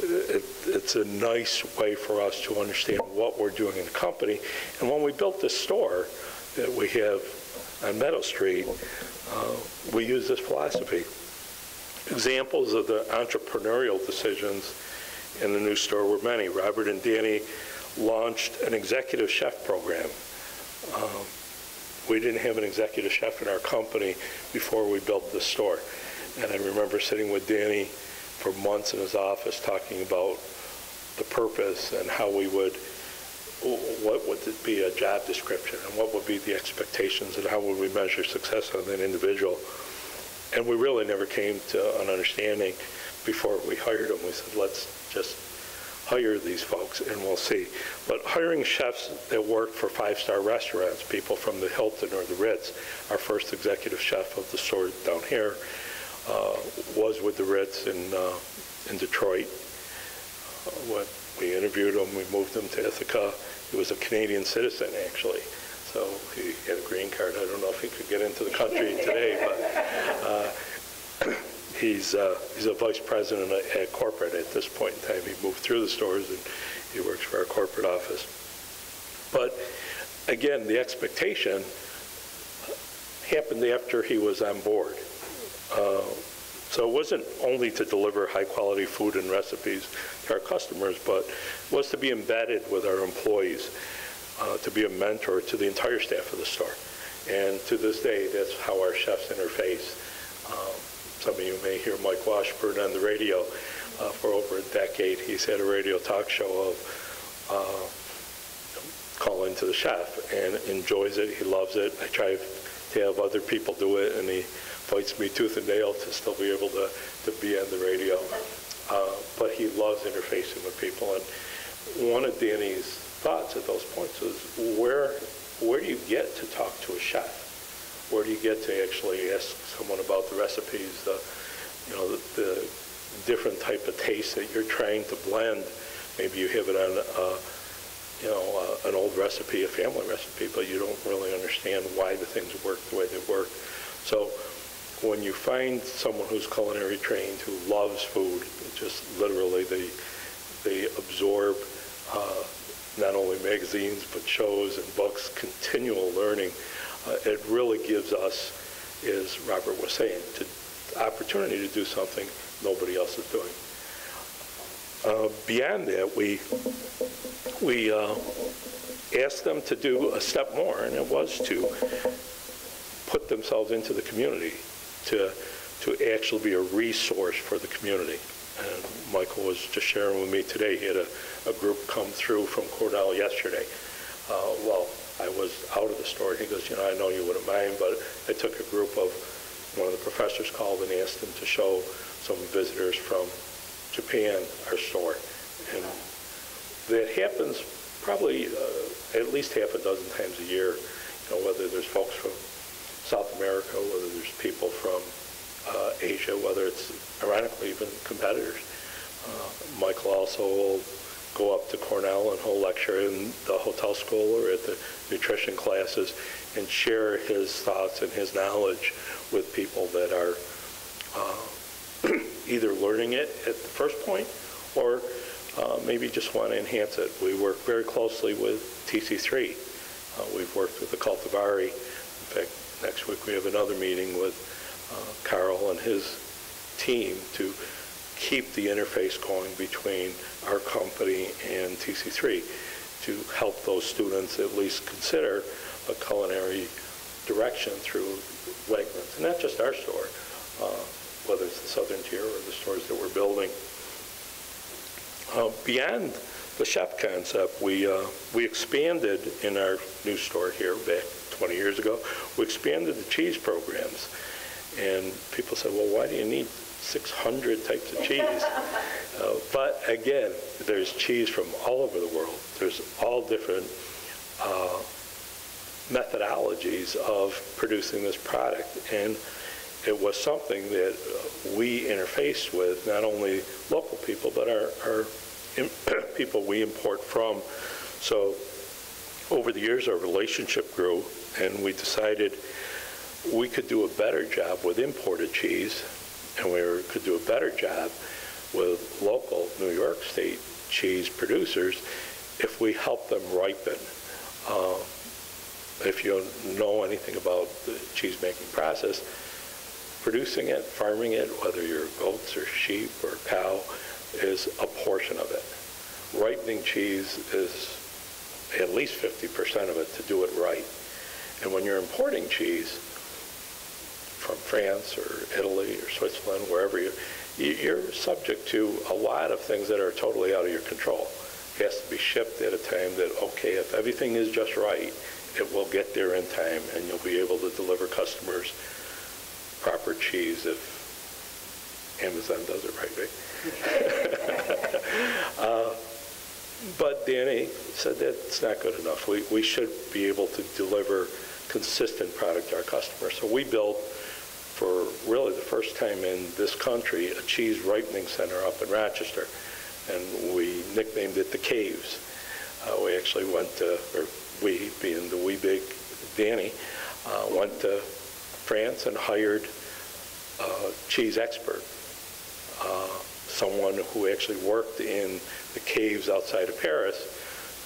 it- it's a nice way for us to understand what we're doing in the company. And when we built this store that we have on Meadow Street, uh, we use this philosophy. Examples of the entrepreneurial decisions in the new store were many. Robert and Danny launched an executive chef program. Um, We didn't have an executive chef in our company before we built this store. And I remember sitting with Danny for months in his office talking about the purpose and how we would, what would be a job description and what would be the expectations and how would we measure success on that individual. And we really never came to an understanding before we hired him. We said, let's just hire these folks and we'll see. But hiring chefs that work for five-star restaurants, people from the Hilton or the Ritz, our first executive chef of the sort down here was with the Ritz in, uh, in Detroit. Uh, When we interviewed him, we moved him to Ithaca. He was a Canadian citizen, actually. So he had a green card. I don't know if he could get into the country today, but uh, he's, uh, he's a vice president at at corporate at this point in time. He moved through the stores and he works for our corporate office. But again, the expectation happened after he was on board. Uh, So it wasn't only to deliver high-quality food and recipes to our customers, but was to be embedded with our employees, uh, to be a mentor to the entire staff of the store. And to this day, that's how our chefs interface. Um, Some of you may hear Mike Washburn on the radio uh, for over a decade. He's had a radio talk show of uh, calling to the chef and enjoys it. He loves it. I try to have other people do it, and he fights me tooth and nail to still be able to, to be on the radio. Uh, But he loves interfacing with people. And one of Danny's thoughts at those points was, where, where do you get to talk to a chef? Where do you get to actually ask someone about the recipes, the, you know, the, the different type of taste that you're trying to blend? Maybe you have it on, uh, you know, uh, an old recipe, a family recipe, but you don't really understand why the things work the way they work. So when you find someone who's culinary trained, who loves food, just literally they, they absorb uh, not only magazines, but shows and books, continual learning, uh, it really gives us, as Robert was saying, to opportunity to do something nobody else is doing. Uh, Beyond that, we, we uh, asked them to do a step more, and it was to put themselves into the community, to, to actually be a resource for the community. And Michael was just sharing with me today, he had a, a group come through from Cornell yesterday. Uh, Well, I was out of the store, he goes, you know, I know you wouldn't mind, but I took a group of, one of the professors called and asked them to show some visitors from Japan our store. And that happens probably uh, at least half a dozen times a year, you know, whether there's folks from South America, whether there's people from uh, Asia, whether it's ironically even competitors. Uh, Michael also will go up to Cornell and he'll lecture in the hotel school or at the nutrition classes and share his thoughts and his knowledge with people that are uh, either learning it at the first point or uh, maybe just want to enhance it. We work very closely with TC3. Uh, We've worked with the Coltivare. Next week we have another meeting with uh, Carl and his team to keep the interface going between our company and TC3 to help those students at least consider a culinary direction through Wegmans. And not just our store, uh, whether it's the Southern Tier or the stores that we're building. Uh, Beyond the chef concept, we, uh, we expanded in our new store here back 20 years ago, we expanded the cheese programs. And people said, well, why do you need 600 types of cheese? Uh, But again, there's cheese from all over the world. There's all different uh, methodologies of producing this product. And it was something that we interfaced with, not only local people, but our, our people we import from. So over the years, our relationship grew, and we decided we could do a better job with imported cheese, and we were- could do a better job with local New York State cheese producers if we help them ripen. Uh, If you know anything about the cheese-making process, producing it, farming it, whether you're goats or sheep or cow, is a portion of it. Ripening cheese is at least 50% of it to do it right. And when you're importing cheese from France or Italy or Switzerland, wherever you, you- you're subject to a lot of things that are totally out of your control. It has to be shipped at a time that, okay, if everything is just right, it will get there in time and you'll be able to deliver customers proper cheese if Amazon does it right, right? Uh, But Danny said that's not good enough. We, we should be able to deliver consistent product to our customers. So we built, for really the first time in this country, a cheese ripening center up in Rochester. And we nicknamed it the Caves. Uh, We actually went to, or we, being the wee big Danny, uh, went to France and hired a cheese expert, uh, someone who actually worked in the caves outside of Paris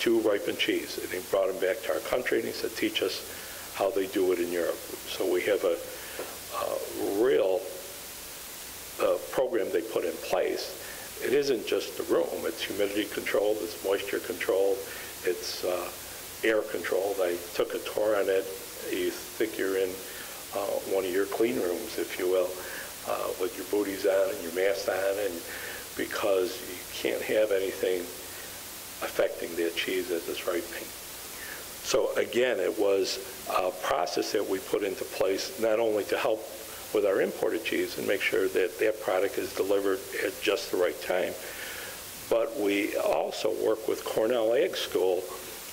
to ripen cheese. And he brought him back to our country and he said, teach us how they do it in Europe. So we have a, a real uh, program they put in place. It isn't just the room, it's humidity controlled, it's moisture controlled, it's uh, air controlled. I took a tour on it. You think you're in uh, one of your clean rooms, if you will, uh, with your booties on and your mask on, and because you can't have anything affecting that cheese as it's ripening. So again, it was a process that we put into place not only to help with our imported cheese and make sure that that product is delivered at just the right time, but we also work with Cornell Ag School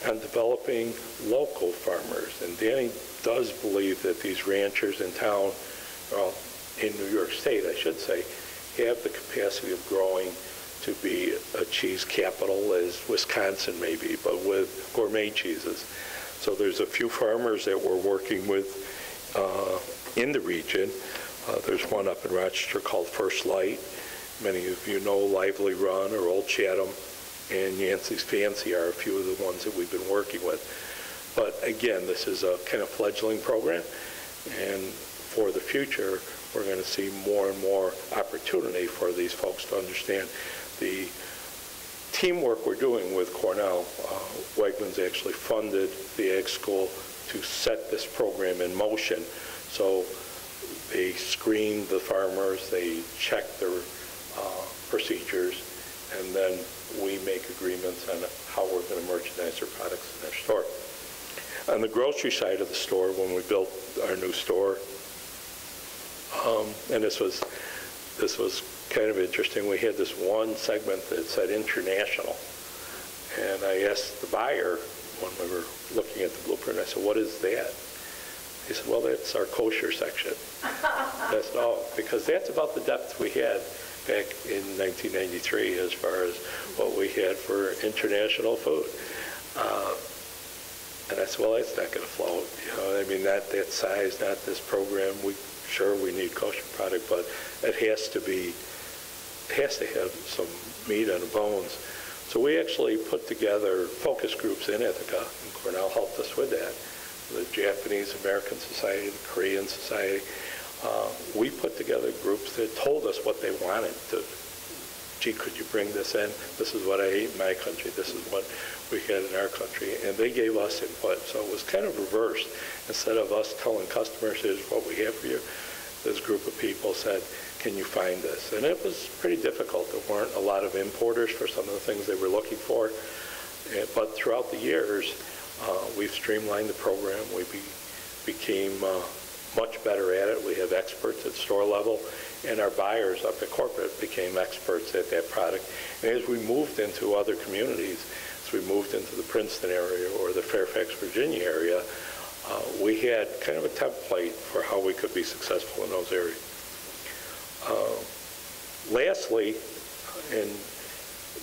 on developing local farmers. And Danny does believe that these ranchers in town, well, in New York State, I should say, have the capacity of growing to be a cheese capital as Wisconsin maybe, but with gourmet cheeses. So there's a few farmers that we're working with uh, in the region. Uh, There's one up in Rochester called First Light. Many of you know Lively Run or Old Chatham and Yancey's Fancy are a few of the ones that we've been working with. But again, this is a kind of fledgling program, and for the future, we're going to see more and more opportunity for these folks to understand the teamwork we're doing with Cornell. Uh, Wegmans actually funded the ag school to set this program in motion. So they screen the farmers, they check their uh, procedures, and then we make agreements on how we're going to merchandise their products in their store. On the grocery side of the store, when we built our new store, um, and this was, this was kind of interesting, we had this one segment that said international. And I asked the buyer when we were looking at the blueprint, I said, what is that? He said, well, that's our kosher section. I said, oh, because that's about the depth we had back in 1993 as far as what we had for international food. Uh, and I said, well, that's not going to float. You know, I mean, that, that size, not this program. We Sure, we need kosher product, but it has to be, has to have some meat and bones. So we actually put together focus groups in Ithaca, and Cornell helped us with that. The Japanese American Society, the Korean Society. Uh, we put together groups that told us what they wanted to, gee, could you bring this in? This is what I ate in my country. This is what we had in our country. And they gave us input. So it was kind of reversed. Instead of us telling customers, here's what we have for you, this group of people said, can you find this? And it was pretty difficult. There weren't a lot of importers for some of the things they were looking for. But throughout the years, uh, we've streamlined the program. We be- became uh, much better at it. We have experts at store level, and our buyers up at corporate became experts at that product. And as we moved into other communities, as we moved into the Princeton area or the Fairfax, Virginia area, uh, we had kind of a template for how we could be successful in those areas. Uh, Lastly, and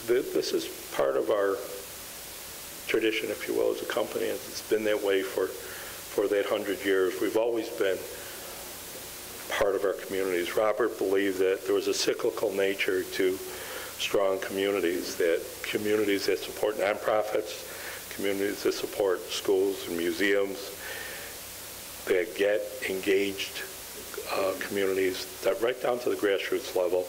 th- this is part of our tradition, if you will, as a company, and it's been that way for, for that 100 years. We've always been part of our communities. Robert believed that there was a cyclical nature to strong communities, that communities that support nonprofits, communities that support schools and museums, that get engaged uh, communities, that right down to the grassroots level,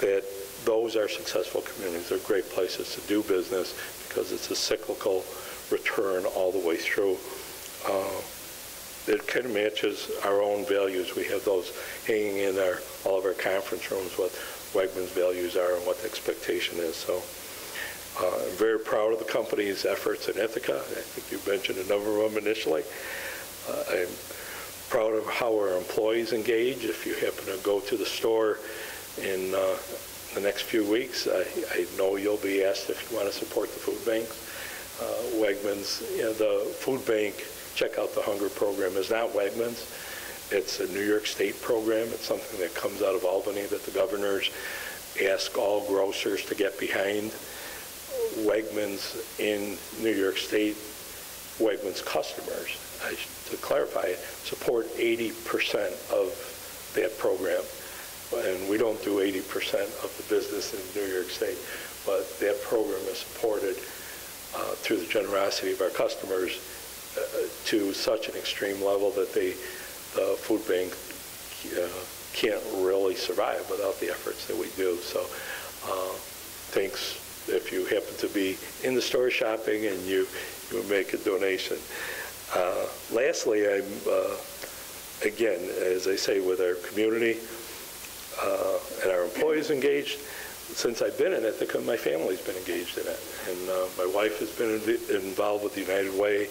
that those are successful communities. They're great places to do business because it's a cyclical return all the way through. Uh, It kind of matches our own values. We have those hanging in our, all of our conference rooms, what Wegmans' values are and what the expectation is. So uh, I'm very proud of the company's efforts in Ithaca. I think you mentioned a number of them initially. Uh, I'm proud of how our employees engage. If you happen to go to the store in uh, the next few weeks, I, I know you'll be asked if you want to support the food banks. Uh, Wegmans, you know, the food bank, check out the hunger program, is not Wegmans. It's a New York State program. It's something that comes out of Albany that the governors ask all grocers to get behind. Wegmans in New York State, Wegmans customers, to clarify, it, support 80% of that program. And we don't do 80% of the business in New York State, but that program is supported uh, through the generosity of our customers uh, to such an extreme level that they, the food bank uh, can't really survive without the efforts that we do. So uh, thanks if you happen to be in the store shopping and you, you make a donation. Uh, Lastly, I'm, uh, again, as I say, with our community uh, and our employees engaged, since I've been in Ithaca, my family's been engaged in it. And uh, my wife has been involved with the United Way,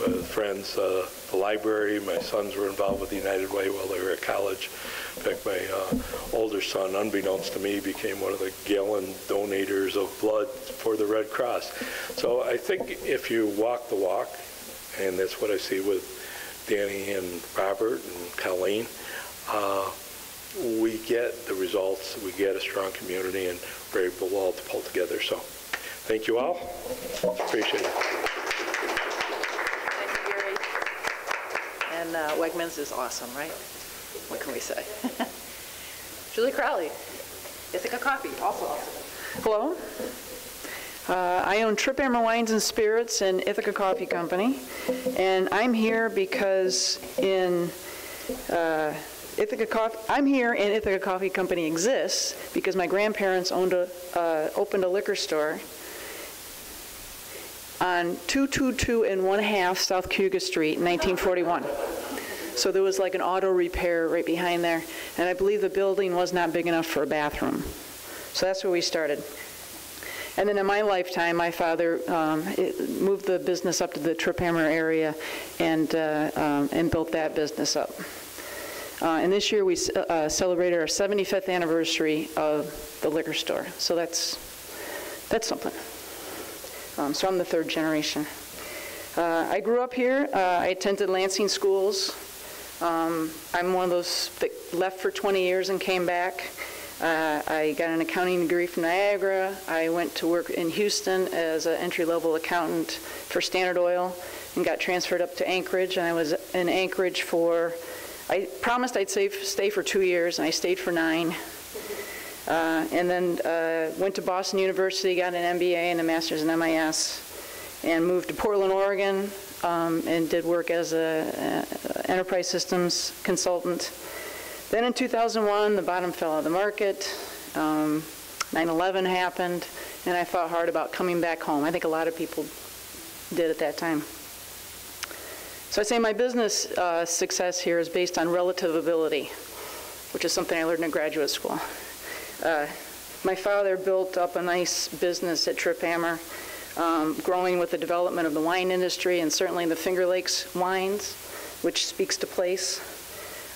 with friends, uh, the library. My sons were involved with the United Way while they were at college. In fact, my uh, older son, unbeknownst to me, became one of the gallon donators of blood for the Red Cross. So I think if you walk the walk, and that's what I see with Danny and Robert and Colleen, uh, we get the results, we get a strong community, and we're able all to pull together. So thank you all. Appreciate it. Thank you, Gary. And uh, Wegmans is awesome, right? What can we say? Julie Crowley, Ithaca Coffee, also awesome. Hello. Uh, I own Trip Hammer Wines and Spirits and Ithaca Coffee Company, and I'm here because in uh, Ithaca Coffee, I'm here and Ithaca Coffee Company exists because my grandparents owned a, uh, opened a liquor store on 222 and one half South Cayuga Street in 1941. So there was like an auto repair right behind there, and I believe the building was not big enough for a bathroom. So that's where we started. And then in my lifetime, my father um, moved the business up to the Trip Hammer area and, uh, um, and built that business up. Uh, And this year, we uh, celebrated our 75th anniversary of the liquor store. So that's, that's something. Um, So I'm the third generation. Uh, I grew up here. Uh, I attended Lansing schools. Um, I'm one of those that left for 20 years and came back. Uh, I got an accounting degree from Niagara. I went to work in Houston as an entry-level accountant for Standard Oil and got transferred up to Anchorage. And I was in Anchorage for, I promised I'd save, stay for two years, and I stayed for nine. Uh, And then uh, went to Boston University, got an MBA and a master's in MIS, and moved to Portland, Oregon, um, and did work as a uh, enterprise systems consultant. Then in 2001, the bottom fell out of the market. Um, 9/11 happened, and I thought hard about coming back home. I think a lot of people did at that time. So I'd say my business uh, success here is based on relative ability, which is something I learned in graduate school. Uh, My father built up a nice business at Trip Hammer, um, growing with the development of the wine industry and certainly the Finger Lakes wines, which speaks to place.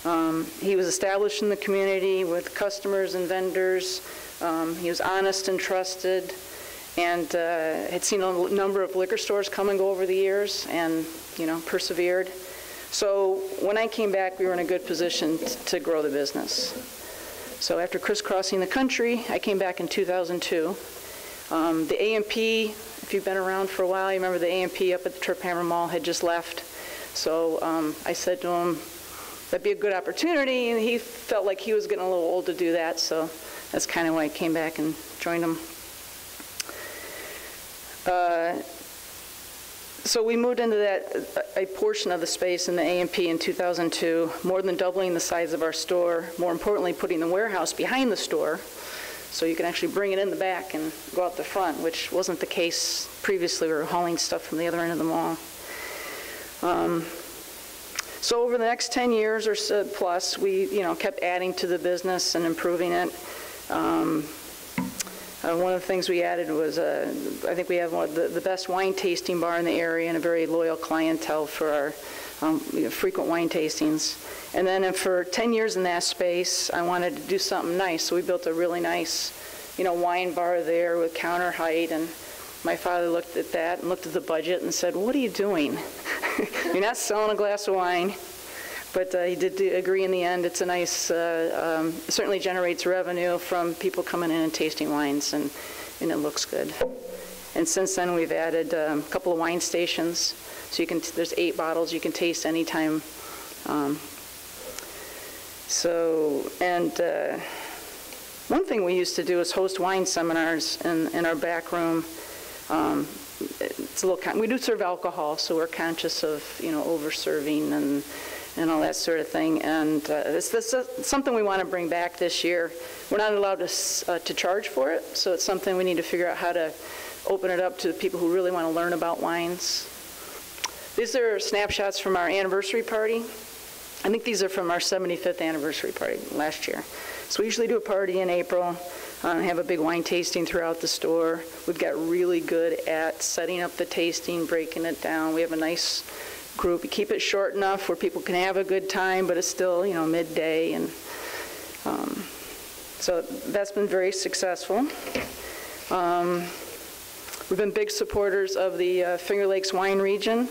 Um, He was established in the community with customers and vendors. Um, He was honest and trusted, and uh, had seen a number of liquor stores come and go over the years, and, you know, persevered. So when I came back, we were in a good position to grow the business. So after crisscrossing the country, I came back in 2002. Um, The A&P, if you've been around for a while, you remember the A&P up at the Trip Hammer Mall had just left. So um, I said to him, that'd be a good opportunity, and he felt like he was getting a little old to do that, so that's kind of why I came back and joined him. Uh, So we moved into that, a portion of the space in the A&P in 2002, more than doubling the size of our store, more importantly, putting the warehouse behind the store So you can actually bring it in the back and go out the front, which wasn't the case previously. We were hauling stuff from the other end of the mall. Um, So over the next 10 years or so plus, we, you know, kept adding to the business and improving it. Um, uh, One of the things we added was, uh, I think we have one of the the best wine tasting bar in the area and a very loyal clientele for our um, you know, frequent wine tastings. And then for 10 years in that space, I wanted to do something nice, so we built a really nice, you know, wine bar there with counter height, and my father looked at that and looked at the budget and said, "What are you doing? You're not selling a glass of wine." But uh, he did agree in the end. It's a nice, uh, um, certainly generates revenue from people coming in and tasting wines, and, and it looks good. And since then, we've added um, a couple of wine stations, so you can, there's eight bottles you can taste anytime. Um, So, and uh, one thing we used to do is host wine seminars in, in our back room. Um, It's a little, we do serve alcohol, so we're conscious of, you know, over-serving and, and all that sort of thing. And uh, this, is something we want to bring back this year. We're not allowed to, uh, to charge for it, so it's something we need to figure out how to open it up to the people who really want to learn about wines. These are snapshots from our anniversary party. I think these are from our 75th anniversary party last year. So we usually do a party in April, and have a big wine tasting throughout the store. We've got really good at setting up the tasting, breaking it down. We have a nice group. We keep it short enough where people can have a good time, but it's still, you know, midday. And um, so that's been very successful. Um, We've been big supporters of the uh, Finger Lakes wine region.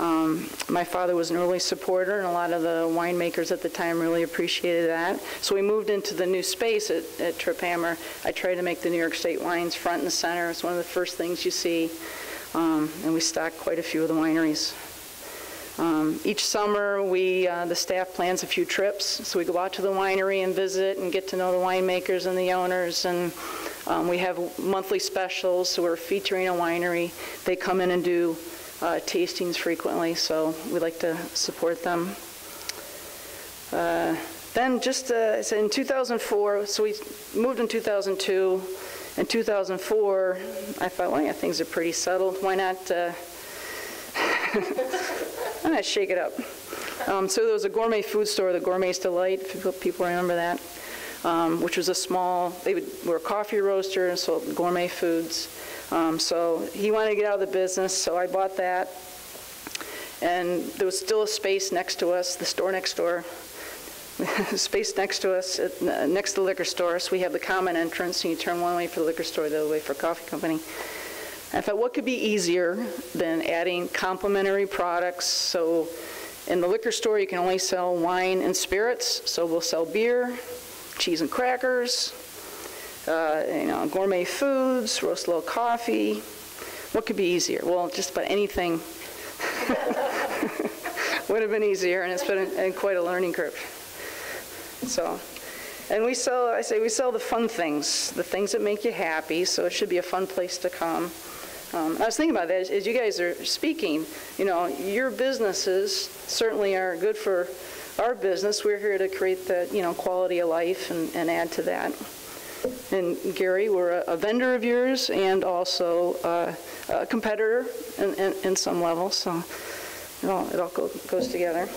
Um, My father was an early supporter, and a lot of the winemakers at the time really appreciated that. So we moved into the new space at at Trip Hammer. I tried to make the New York State wines front and center. It's one of the first things you see, Um, and we stocked quite a few of the wineries. Um, Each summer, we, uh, the staff plans a few trips, so we go out to the winery and visit and get to know the winemakers and the owners, and um, we have monthly specials, so we're featuring a winery. They come in and do uh, tastings frequently, so we like to support them. Uh, Then just, uh, in 2004, so we moved in 2002. In 2004, I thought, well, yeah, things are pretty settled. Why not, uh, why not shake it up? Um, So there was a gourmet food store, the Gourmet's Delight, if people- remember that, um, which was a small, they would- were a coffee roaster and sold gourmet foods. Um, So he wanted to get out of the business, so I bought that. And there was still a space next to us, the store next door, space next to us, at- next to the liquor store. So we have the common entrance, and you turn one way for the liquor store, the other way for coffee company. I thought, what could be easier than adding complementary products? So in the liquor store, you can only sell wine and spirits, so we'll sell beer, cheese and crackers, uh, you know, gourmet foods, roast little coffee. What could be easier? Well, just about anything would have been easier, and it's been a- quite a learning curve. So, and we sell, I say, we sell the fun things, the things that make you happy, so it should be a fun place to come. Um, I was thinking about that, as- as you guys are speaking, you know, your businesses certainly are good for our business. We're here to create the, you know, quality of life and and add to that. And Gary, we're a- a vendor of yours and also uh, a competitor in- in in some level, so it all it all go- goes together.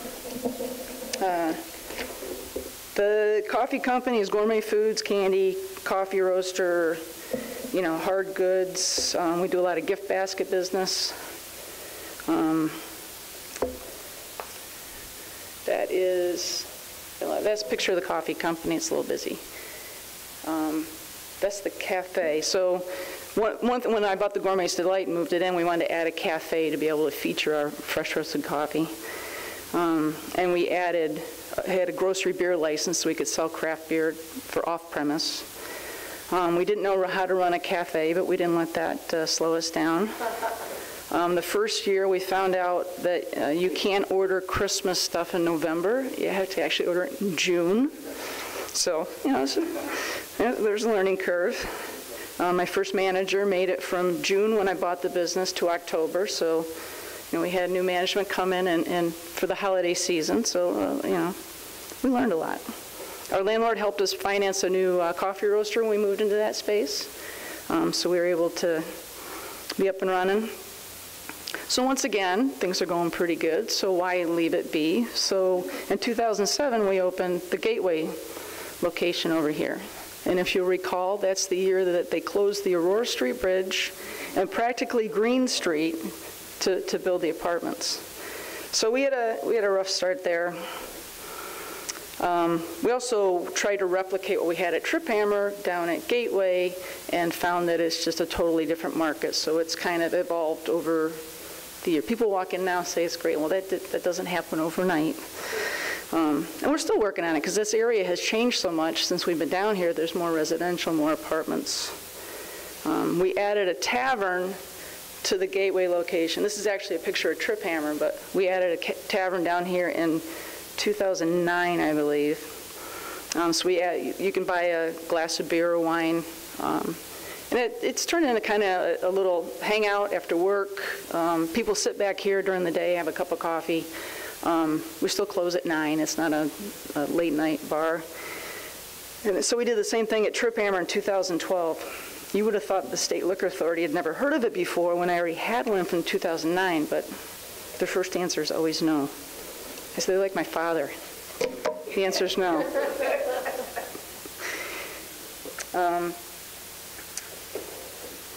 Uh, The coffee company is Gourmet Foods, candy, coffee roaster, you know, hard goods. Um, We do a lot of gift basket business. Um, That is, that's a picture of the coffee company, it's a little busy. Um, That's the cafe. So one, when I bought the Gourmet's Delight and moved it in, we wanted to add a cafe to be able to feature our fresh roasted coffee. Um, And we added, uh, had a grocery beer license so we could sell craft beer for off-premise. Um, We didn't know how to run a cafe, but we didn't let that uh, slow us down. Um, The first year, we found out that uh, you can't order Christmas stuff in November. You have to actually order it in June. So, you know, it's- yeah, there's a learning curve. Uh, My first manager made it from June when I bought the business to October, so, you know, we had new management come in and, and for the holiday season, so, uh, you know, we learned a lot. Our landlord helped us finance a new uh, coffee roaster when we moved into that space. Um, So we were able to be up and running. So once again, things are going pretty good, so why leave it be? So in 2007, we opened the Gateway location over here. And if you recall, that's the year that they closed the Aurora Street Bridge and practically Green Street to, to build the apartments. So we had a, we had a rough start there. Um, We also tried to replicate what we had at Trip Hammer down at Gateway and found that it's just a totally different market. So it's kind of evolved over the year. People walk in now say it's great. Well, that, that doesn't happen overnight. Um, And we're still working on it because this area has changed so much since we've been down here. There's more residential, more apartments. Um, We added a tavern to the Gateway location. This is actually a picture of Trip Hammer, but we added a tavern down here in 2009, I believe. Um, So we, add- you can buy a glass of beer or wine. um, And it, it's turned into kind of a a little hangout after work. Um, People sit back here during the day, have a cup of coffee. Um, We still close at nine. It's not a a late-night bar. And so we did the same thing at Trip Hammer in 2012. You would have thought the State Liquor Authority had never heard of it before when I already had one from 2009, but the first answer is always no. I said, they're like my father. The answer is no. Um,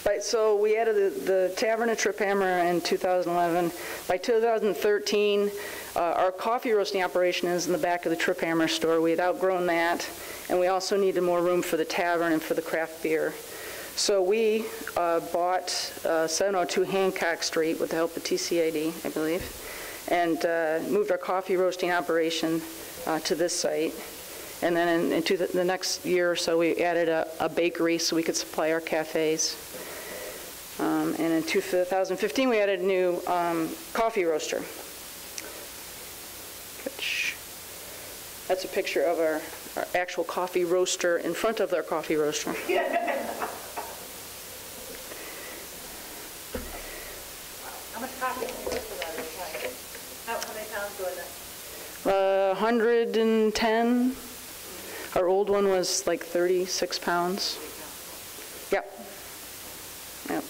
Right, so we added the the Tavern at Trip Hammer in 2011. By 2013, uh, our coffee roasting operation is in the back of the Trip Hammer store. We had outgrown that, and we also needed more room for the tavern and for the craft beer. So we uh, bought uh, 702 Hancock Street with the help of TCAD, I believe, and uh, moved our coffee roasting operation uh, to this site. And then in- into the the next year or so, we added a a bakery so we could supply our cafes. Um, And in 2015, we added a new um, coffee roaster. Which, that's a picture of our our actual coffee roaster in front of our coffee roaster. How much coffee can you roast without a time? How how many pounds go in that? Uh, 110. Our old one was like 36 pounds. Yep. Yep.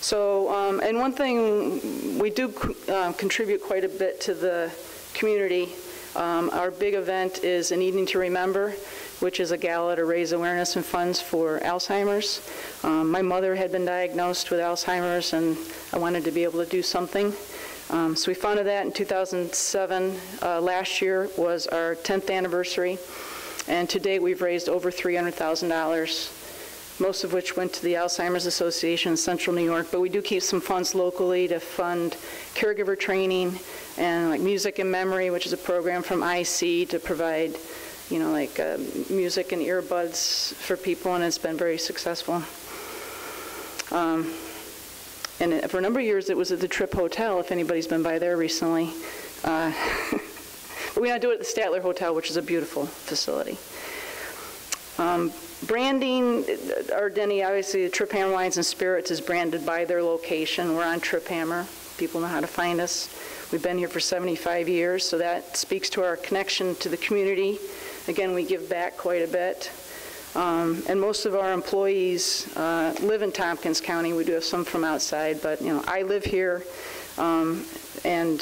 So, um, and one thing, we do uh, contribute quite a bit to the community. Um, Our big event is an Evening to Remember, which is a gala to raise awareness and funds for Alzheimer's. Um, My mother had been diagnosed with Alzheimer's, and I wanted to be able to do something. Um, So we founded that in 2007. Uh, Last year was our 10th anniversary, and to date, we've raised over $300,000 most of which went to the Alzheimer's Association in Central New York, but we do keep some funds locally to fund caregiver training and like Music and Memory, which is a program from IC to provide, you know, like uh, music and earbuds for people, and it's been very successful. Um, And for a number of years, it was at the Trip Hotel, if anybody's been by there recently. Uh, But we now do it at the Statler Hotel, which is a beautiful facility. Um, Branding, uh, our Denny, obviously, Trip Hammer Wines and Spirits is branded by their location. We're on Trip Hammer. People know how to find us. We've been here for 75 years, so that speaks to our connection to the community. Again, we give back quite a bit. Um, And most of our employees uh, live in Tompkins County. We do have some from outside, but, you know, I live here, um, and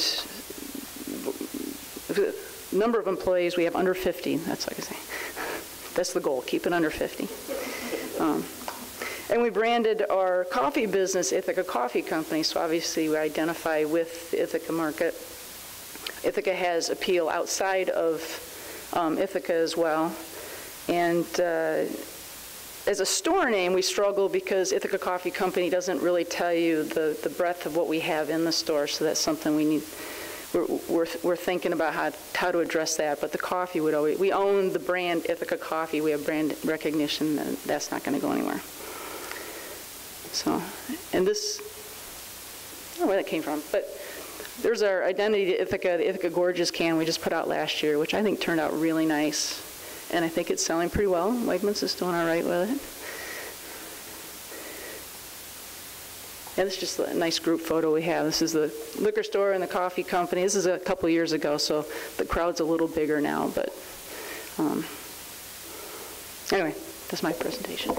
the number of employees, we have under 50, that's like I say. That's the goal, keep it under 50. Um, And we branded our coffee business Ithaca Coffee Company, so obviously we identify with the Ithaca market. Ithaca has appeal outside of um, Ithaca as well. And uh, as a store name, we struggle because Ithaca Coffee Company doesn't really tell you the, the breadth of what we have in the store, so that's something we need, we're, we're, we're thinking about how, how to address that, but the coffee would always, we own the brand Ithaca Coffee, we have brand recognition, and that's not going to go anywhere. So, and this, I don't know where that came from, but there's our Identity to Ithaca, the Ithaca Gorgeous can we just put out last year, which I think turned out really nice, and I think it's selling pretty well. Wegmans is doing all right with it. And it's just a nice group photo we have. This is the liquor store and the coffee company. This is a couple years ago, so the crowd's a little bigger now, but um, Anyway, that's my presentation.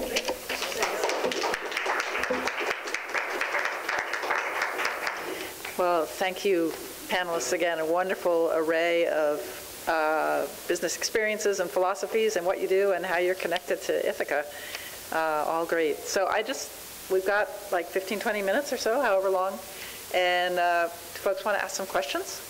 Well, thank you, panelists, again, a wonderful array of uh, business experiences and philosophies and what you do and how you're connected to Ithaca. Uh, All great. So I just, we've got like 15, 20 minutes or so, however long, and uh, folks want to ask some questions?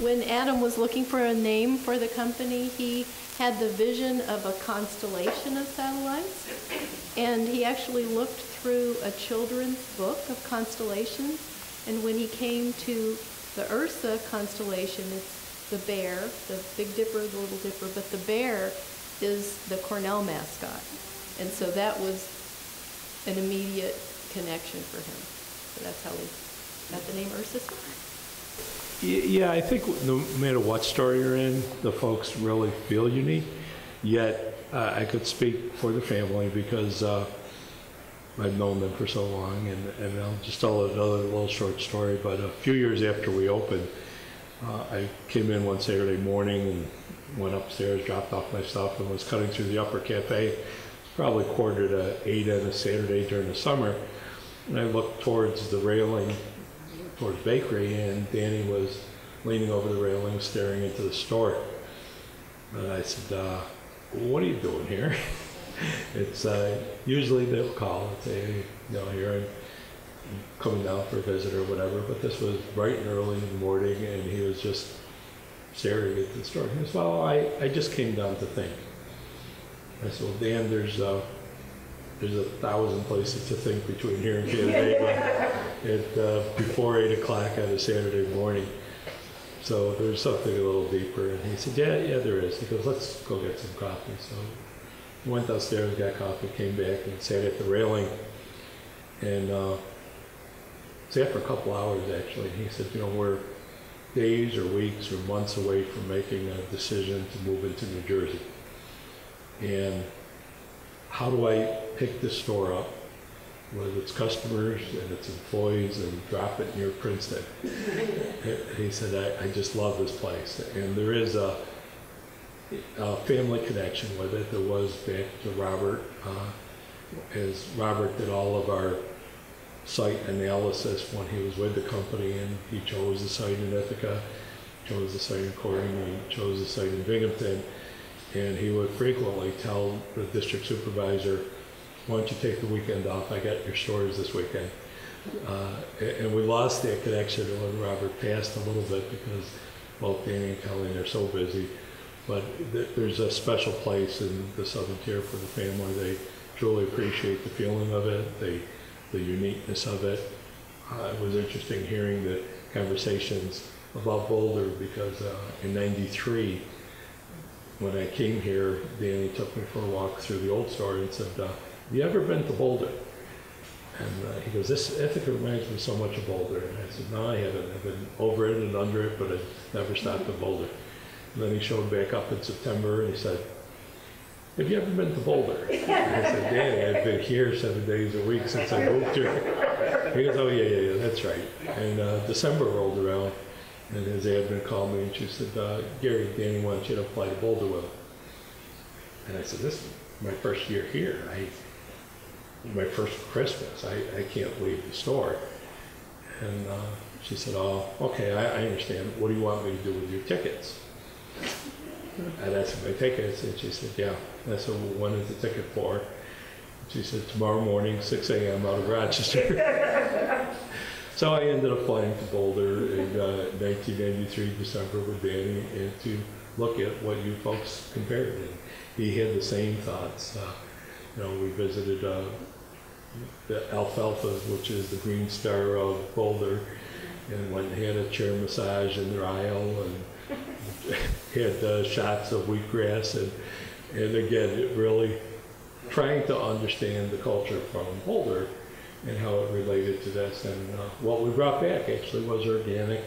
When Adam was looking for a name for the company, he had the vision of a constellation of satellites. And he actually looked through a children's book of constellations. And when he came to the Ursa constellation, it's the bear, the Big Dipper, the Little Dipper, but the bear is the Cornell mascot. And so that was an immediate connection for him. So that's how we got the name Ursa. Yeah, I think no matter what story you're in, the folks really feel unique. Yet, uh, I could speak for the family because uh, I've known them for so long, and, and I'll just tell another little short story. But a few years after we opened, uh, I came in one Saturday morning and went upstairs, dropped off my stuff, and was cutting through the upper cafe. It's probably quarter to eight on a Saturday during the summer, and I looked towards the railing towards bakery, and Danny was leaning over the railing, staring into the store. And I said, uh, "What are you doing here?" it's uh, usually they'll call and say, hey, "You know, here I'm coming down for a visit or whatever." But this was bright and early in the morning, and he was just staring at the store. He goes, "Well, I, I just came down to think." I said, "Well, Dan, there's uh, there's a thousand places to think between here and Canandaigua at uh, before eight o'clock on a Saturday morning. So there's something a little deeper. And he said, yeah, yeah, there is. He goes, let's go get some coffee. So went downstairs, got coffee, came back and sat at the railing. And uh, sat for a couple hours actually. He said, you know, we're days or weeks or months away from making a decision to move into New Jersey. And how do I pick this store up with its customers and its employees and drop it near Princeton? he said, I, I just love this place. And there is a, a family connection with it. There was back to Robert, uh, as Robert did all of our site analysis when he was with the company and he chose the site in Ithaca, chose the site in Corning, he chose the site in Binghamton. And he would frequently tell the district supervisor, why don't you take the weekend off? I got your stores this weekend. Uh, and we lost that connection when Robert passed a little bit because both Danny and Colleen are so busy. But th- there's a special place in the Southern Tier for the family. They truly appreciate the feeling of it, the, the uniqueness of it. Uh, it was interesting hearing the conversations about Boulder because uh, in 93, when I came here, Danny took me for a walk through the old store and said, uh, have you ever been to Boulder? And uh, he goes, this Ithaca reminds me so much of Boulder. And I said, no, I haven't. I've been over it and under it, but I've never stopped at Boulder. And then he showed back up in September and he said, have you ever been to Boulder? And I said, Danny, I've been here seven days a week since I moved here. He goes, oh, yeah, yeah, yeah, that's right. And uh, December rolled around and his admin called me and she said, uh, Gary, Danny wants you to apply to Boulder with him. And I said, this is my first year here. I, my first Christmas. I, I can't leave the store. And uh, she said, oh, okay, I, I understand. What do you want me to do with your tickets? And I said, my tickets? And she said, yeah. And I said, well, when is the ticket for? She said, tomorrow morning, 6 a.m. out of Rochester. so I ended up flying to Boulder in uh, 1993, December with Danny, and to look at what you folks compared. And he had the same thoughts. Uh, you know, we visited uh, the Alfalfa, which is the green star of Boulder, and went and had a chair massage in their aisle and had uh, shots of wheatgrass. And, and again, it really trying to understand the culture from Boulder and how it related to this. And uh, what we brought back actually was organic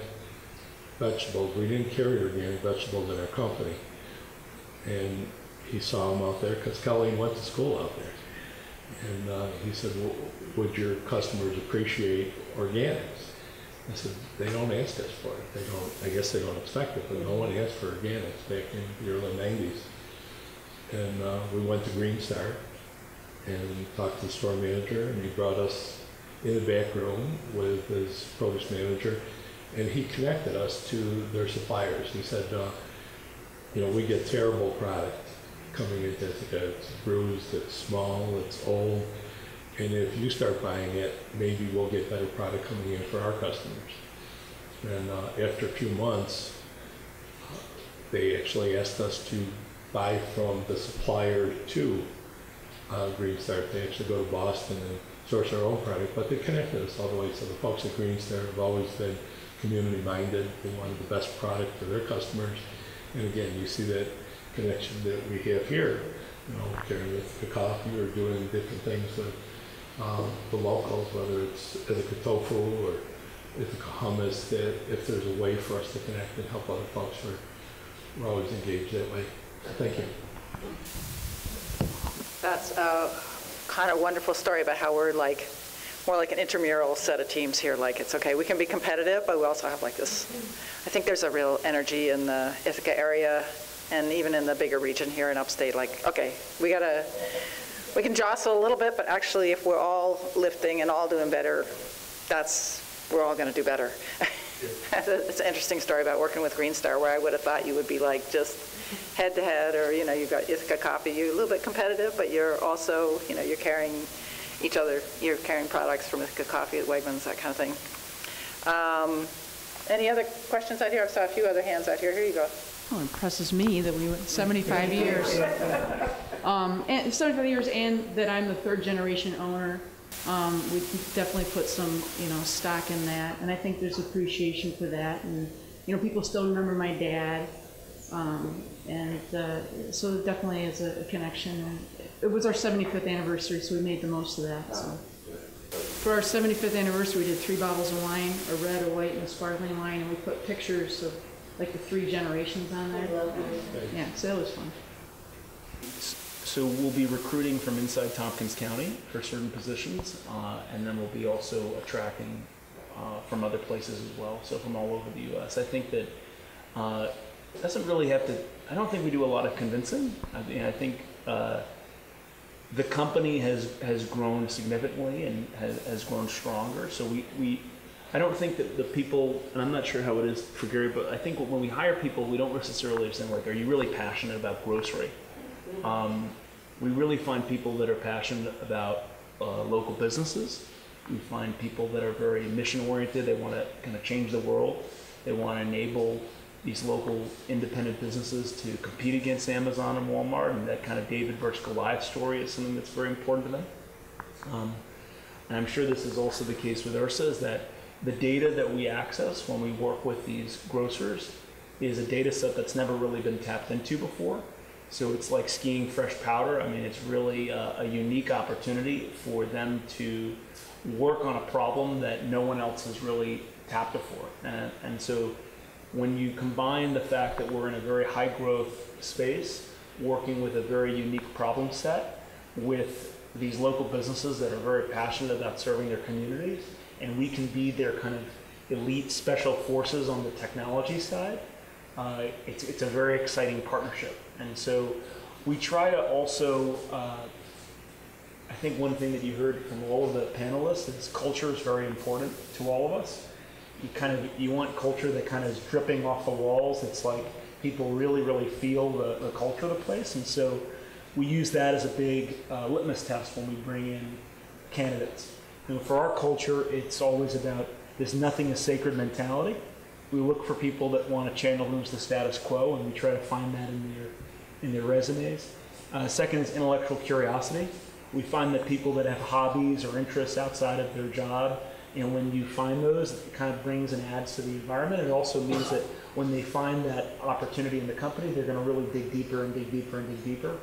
vegetables. We didn't carry organic vegetables in our company. And he saw them out there because Colleen went to school out there. And uh, he said, well, would your customers appreciate organics? I said, they don't ask us for it. They don't, I guess they don't expect it, but no one asked for organics back in the early nineties. And uh, we went to Green Star and talked to the store manager, and he brought us in the back room with his produce manager, and he connected us to their suppliers. He said, uh, you know, we get terrible product coming in Ithaca. It's bruised, it's small, it's old, and if you start buying it, maybe we'll get better product coming in for our customers. And uh, after a few months, they actually asked us to buy from the supplier to uh, Green Star. They actually go to Boston and source our own product, but they connected us all the way. So the folks at Green Star have always been community minded. They wanted the best product for their customers. And again, you see that connection that we have here, you know, carrying the coffee or doing different things with um, the locals, whether it's Ithaca tofu or Ithaca hummus, that if there's a way for us to connect and help other folks, we're, we're always engaged that way. Thank you. That's a kind of wonderful story about how we're like, more like an intramural set of teams here. Like, it's okay, we can be competitive, but we also have like this, I think there's a real energy in the Ithaca area and even in the bigger region here in upstate, like, okay, we gotta, we can jostle a little bit, but actually if we're all lifting and all doing better, that's, we're all gonna do better. It's an interesting story about working with Green Star, where I would have thought you would be like just head to head, or, you know, you've got Ithaca Coffee, you're a little bit competitive, but you're also, you know, you're carrying each other, you're carrying products from Ithaca Coffee at Wegmans, that kind of thing. Um, Any other questions out here? I saw a few other hands out here. Here you go. Well, it impresses me that we went 75 years. Um, and 75 years, and that I'm the third generation owner. Um, we definitely put some, you know, stock in that, and I think there's appreciation for that. And you know, people still remember my dad, um, and uh, so it definitely is a, a connection. And it was our 75th anniversary, so we made the most of that. So. For our 75th anniversary, we did three bottles of wine, a red, a white, and a sparkling wine, and we put pictures of like the three generations on there. Yeah, so it was fun. So we'll be recruiting from inside Tompkins County for certain positions, uh, and then we'll be also attracting uh, from other places as well, so from all over the U.S. I think that uh, doesn't really have to. I don't think we do a lot of convincing. I mean, I think uh, the company has has grown significantly and has, has grown stronger. So we, we I don't think that the people, and I'm not sure how it is for Gary, but I think when we hire people, we don't necessarily understand like, are you really passionate about grocery? Um, we really find people that are passionate about uh, local businesses. We find people that are very mission oriented. They want to kind of change the world. They want to enable these local independent businesses to compete against Amazon and Walmart. And that kind of David versus Goliath story is something that's very important to them. Um, and I'm sure this is also the case with URSA, is that the data that we access when we work with these grocers is a data set that's never really been tapped into before. So it's like skiing fresh powder. I mean, it's really a, a, unique opportunity for them to work on a problem that no one else has really tapped before. And, and so when you combine the fact that we're in a very high growth space, working with a very unique problem set with these local businesses that are very passionate about serving their communities, and we can be their kind of elite special forces on the technology side, uh, it's, it's a very exciting partnership. And so we try to also, uh, I think one thing that you heard from all of the panelists is culture is very important to all of us. You kind of, you want culture that kind of is dripping off the walls. It's like people really, really feel the, the culture of the place. And so we use that as a big uh, litmus test when we bring in candidates. You know, for our culture, it's always about this nothing is sacred mentality. We look for people that want to channel lose the status quo, and we try to find that in their in their resumes. Uh, second is intellectual curiosity. We find that people that have hobbies or interests outside of their job, and when you find those, it kind of brings and adds to the environment. It also means that when they find that opportunity in the company, they're going to really dig deeper and dig deeper and dig deeper.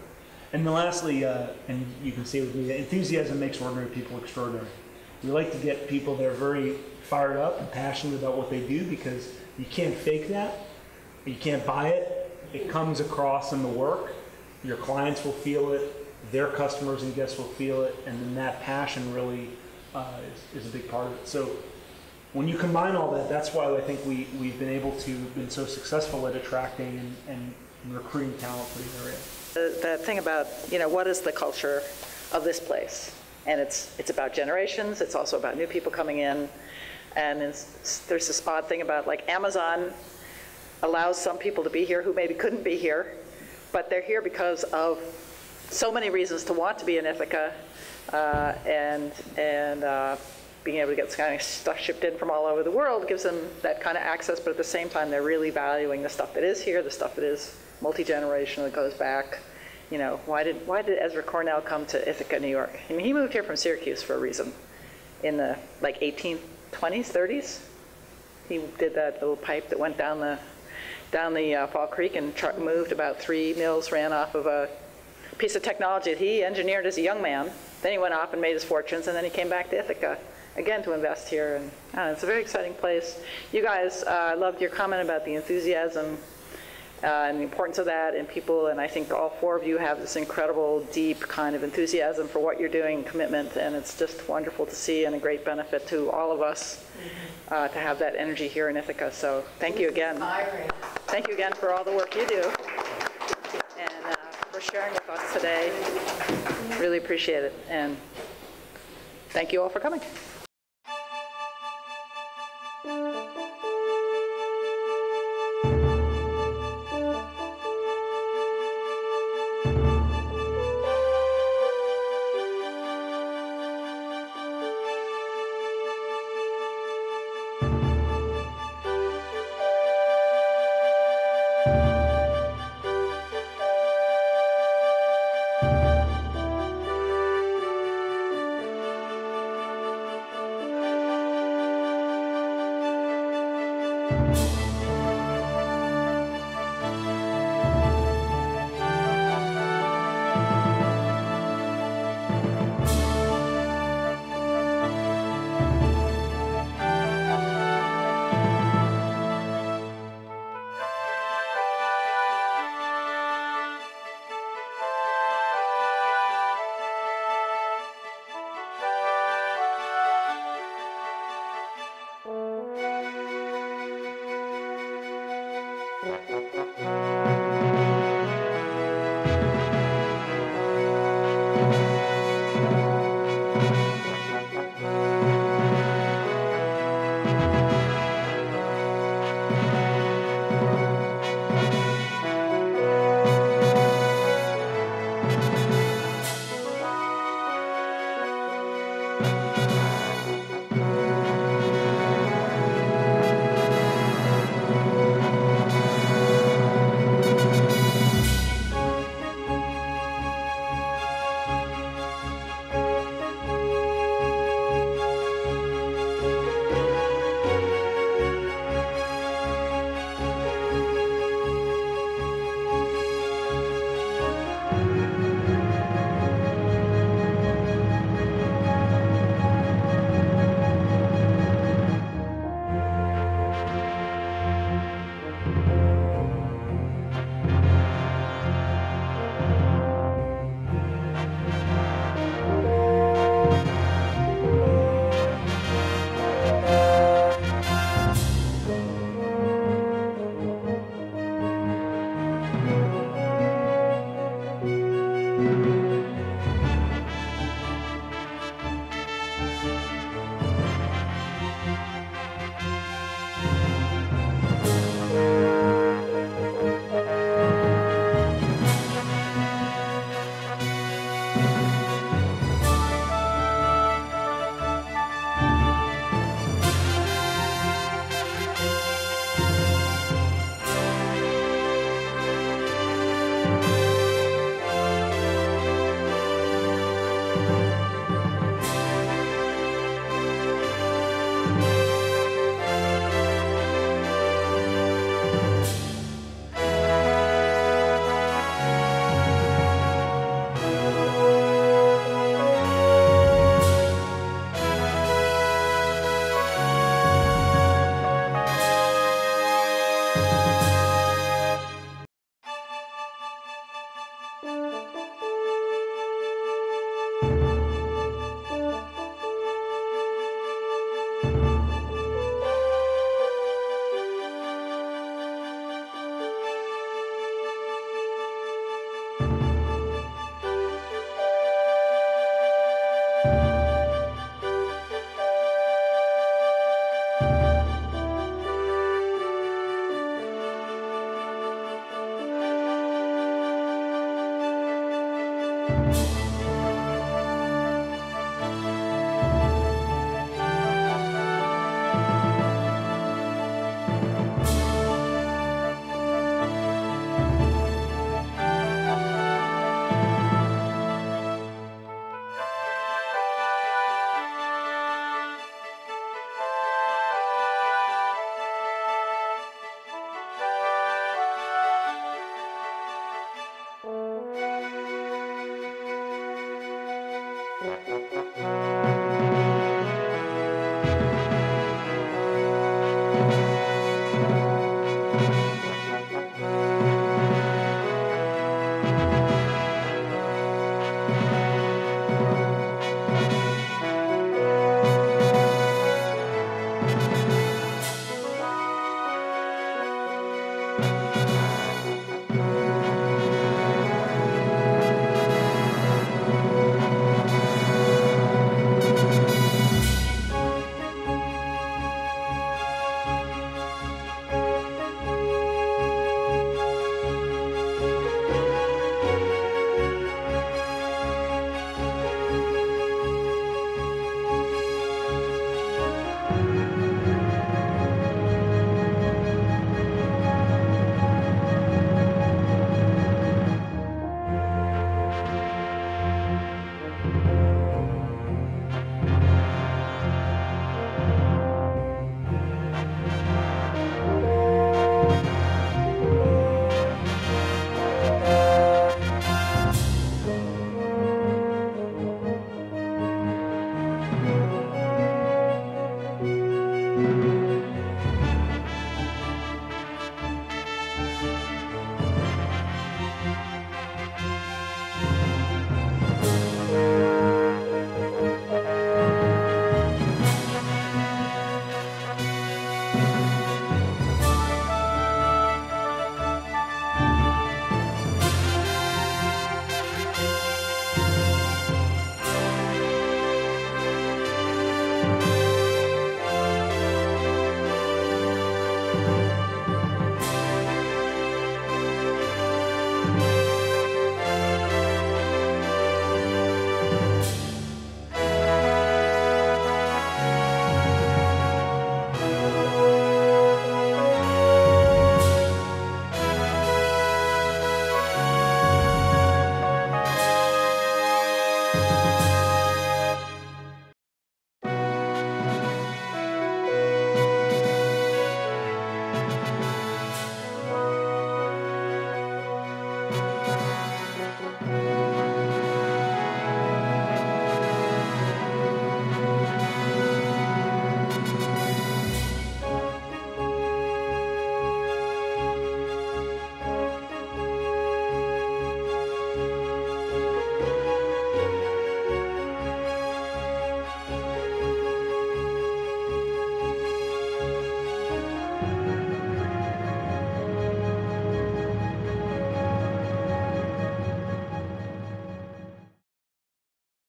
And then lastly, uh, and you can see with me, enthusiasm makes ordinary people extraordinary. We like to get people that are very fired up and passionate about what they do because you can't fake that. You can't buy it. It comes across in the work. Your clients will feel it. Their customers and guests will feel it. And then that passion really uh, is, is, a big part of it. So when you combine all that, that's why I think we, we've been able to, been so successful at attracting and, and recruiting talent for the area. The, the thing about, you know, what is the culture of this place? And it's, it's about generations, it's also about new people coming in. And there's this odd thing about like Amazon allows some people to be here who maybe couldn't be here, but they're here because of so many reasons to want to be in Ithaca uh, and, and uh, being able to get this kind of stuff shipped in from all over the world gives them that kind of access, but at the same time, they're really valuing the stuff that is here, the stuff that is multi-generational, that goes back. You know, why did, why did Ezra Cornell come to Ithaca, New York? I mean, he moved here from Syracuse for a reason in the like 1820s, 30s. He did that little pipe that went down the, down the uh, Fall Creek and truck moved about three mills, ran off of a piece of technology that he engineered as a young man. Then he went off and made his fortunes, and then he came back to Ithaca again to invest here. And know, it's a very exciting place. You guys, uh, I loved your comment about the enthusiasm uh, and the importance of that and people. And I think all four of you have this incredible, deep kind of enthusiasm for what you're doing, commitment, and it's just wonderful to see and a great benefit to all of us uh, to have that energy here in Ithaca. So thank you again. Thank you again for all the work you do and uh, for sharing with us today. Really appreciate it. And thank you all for coming.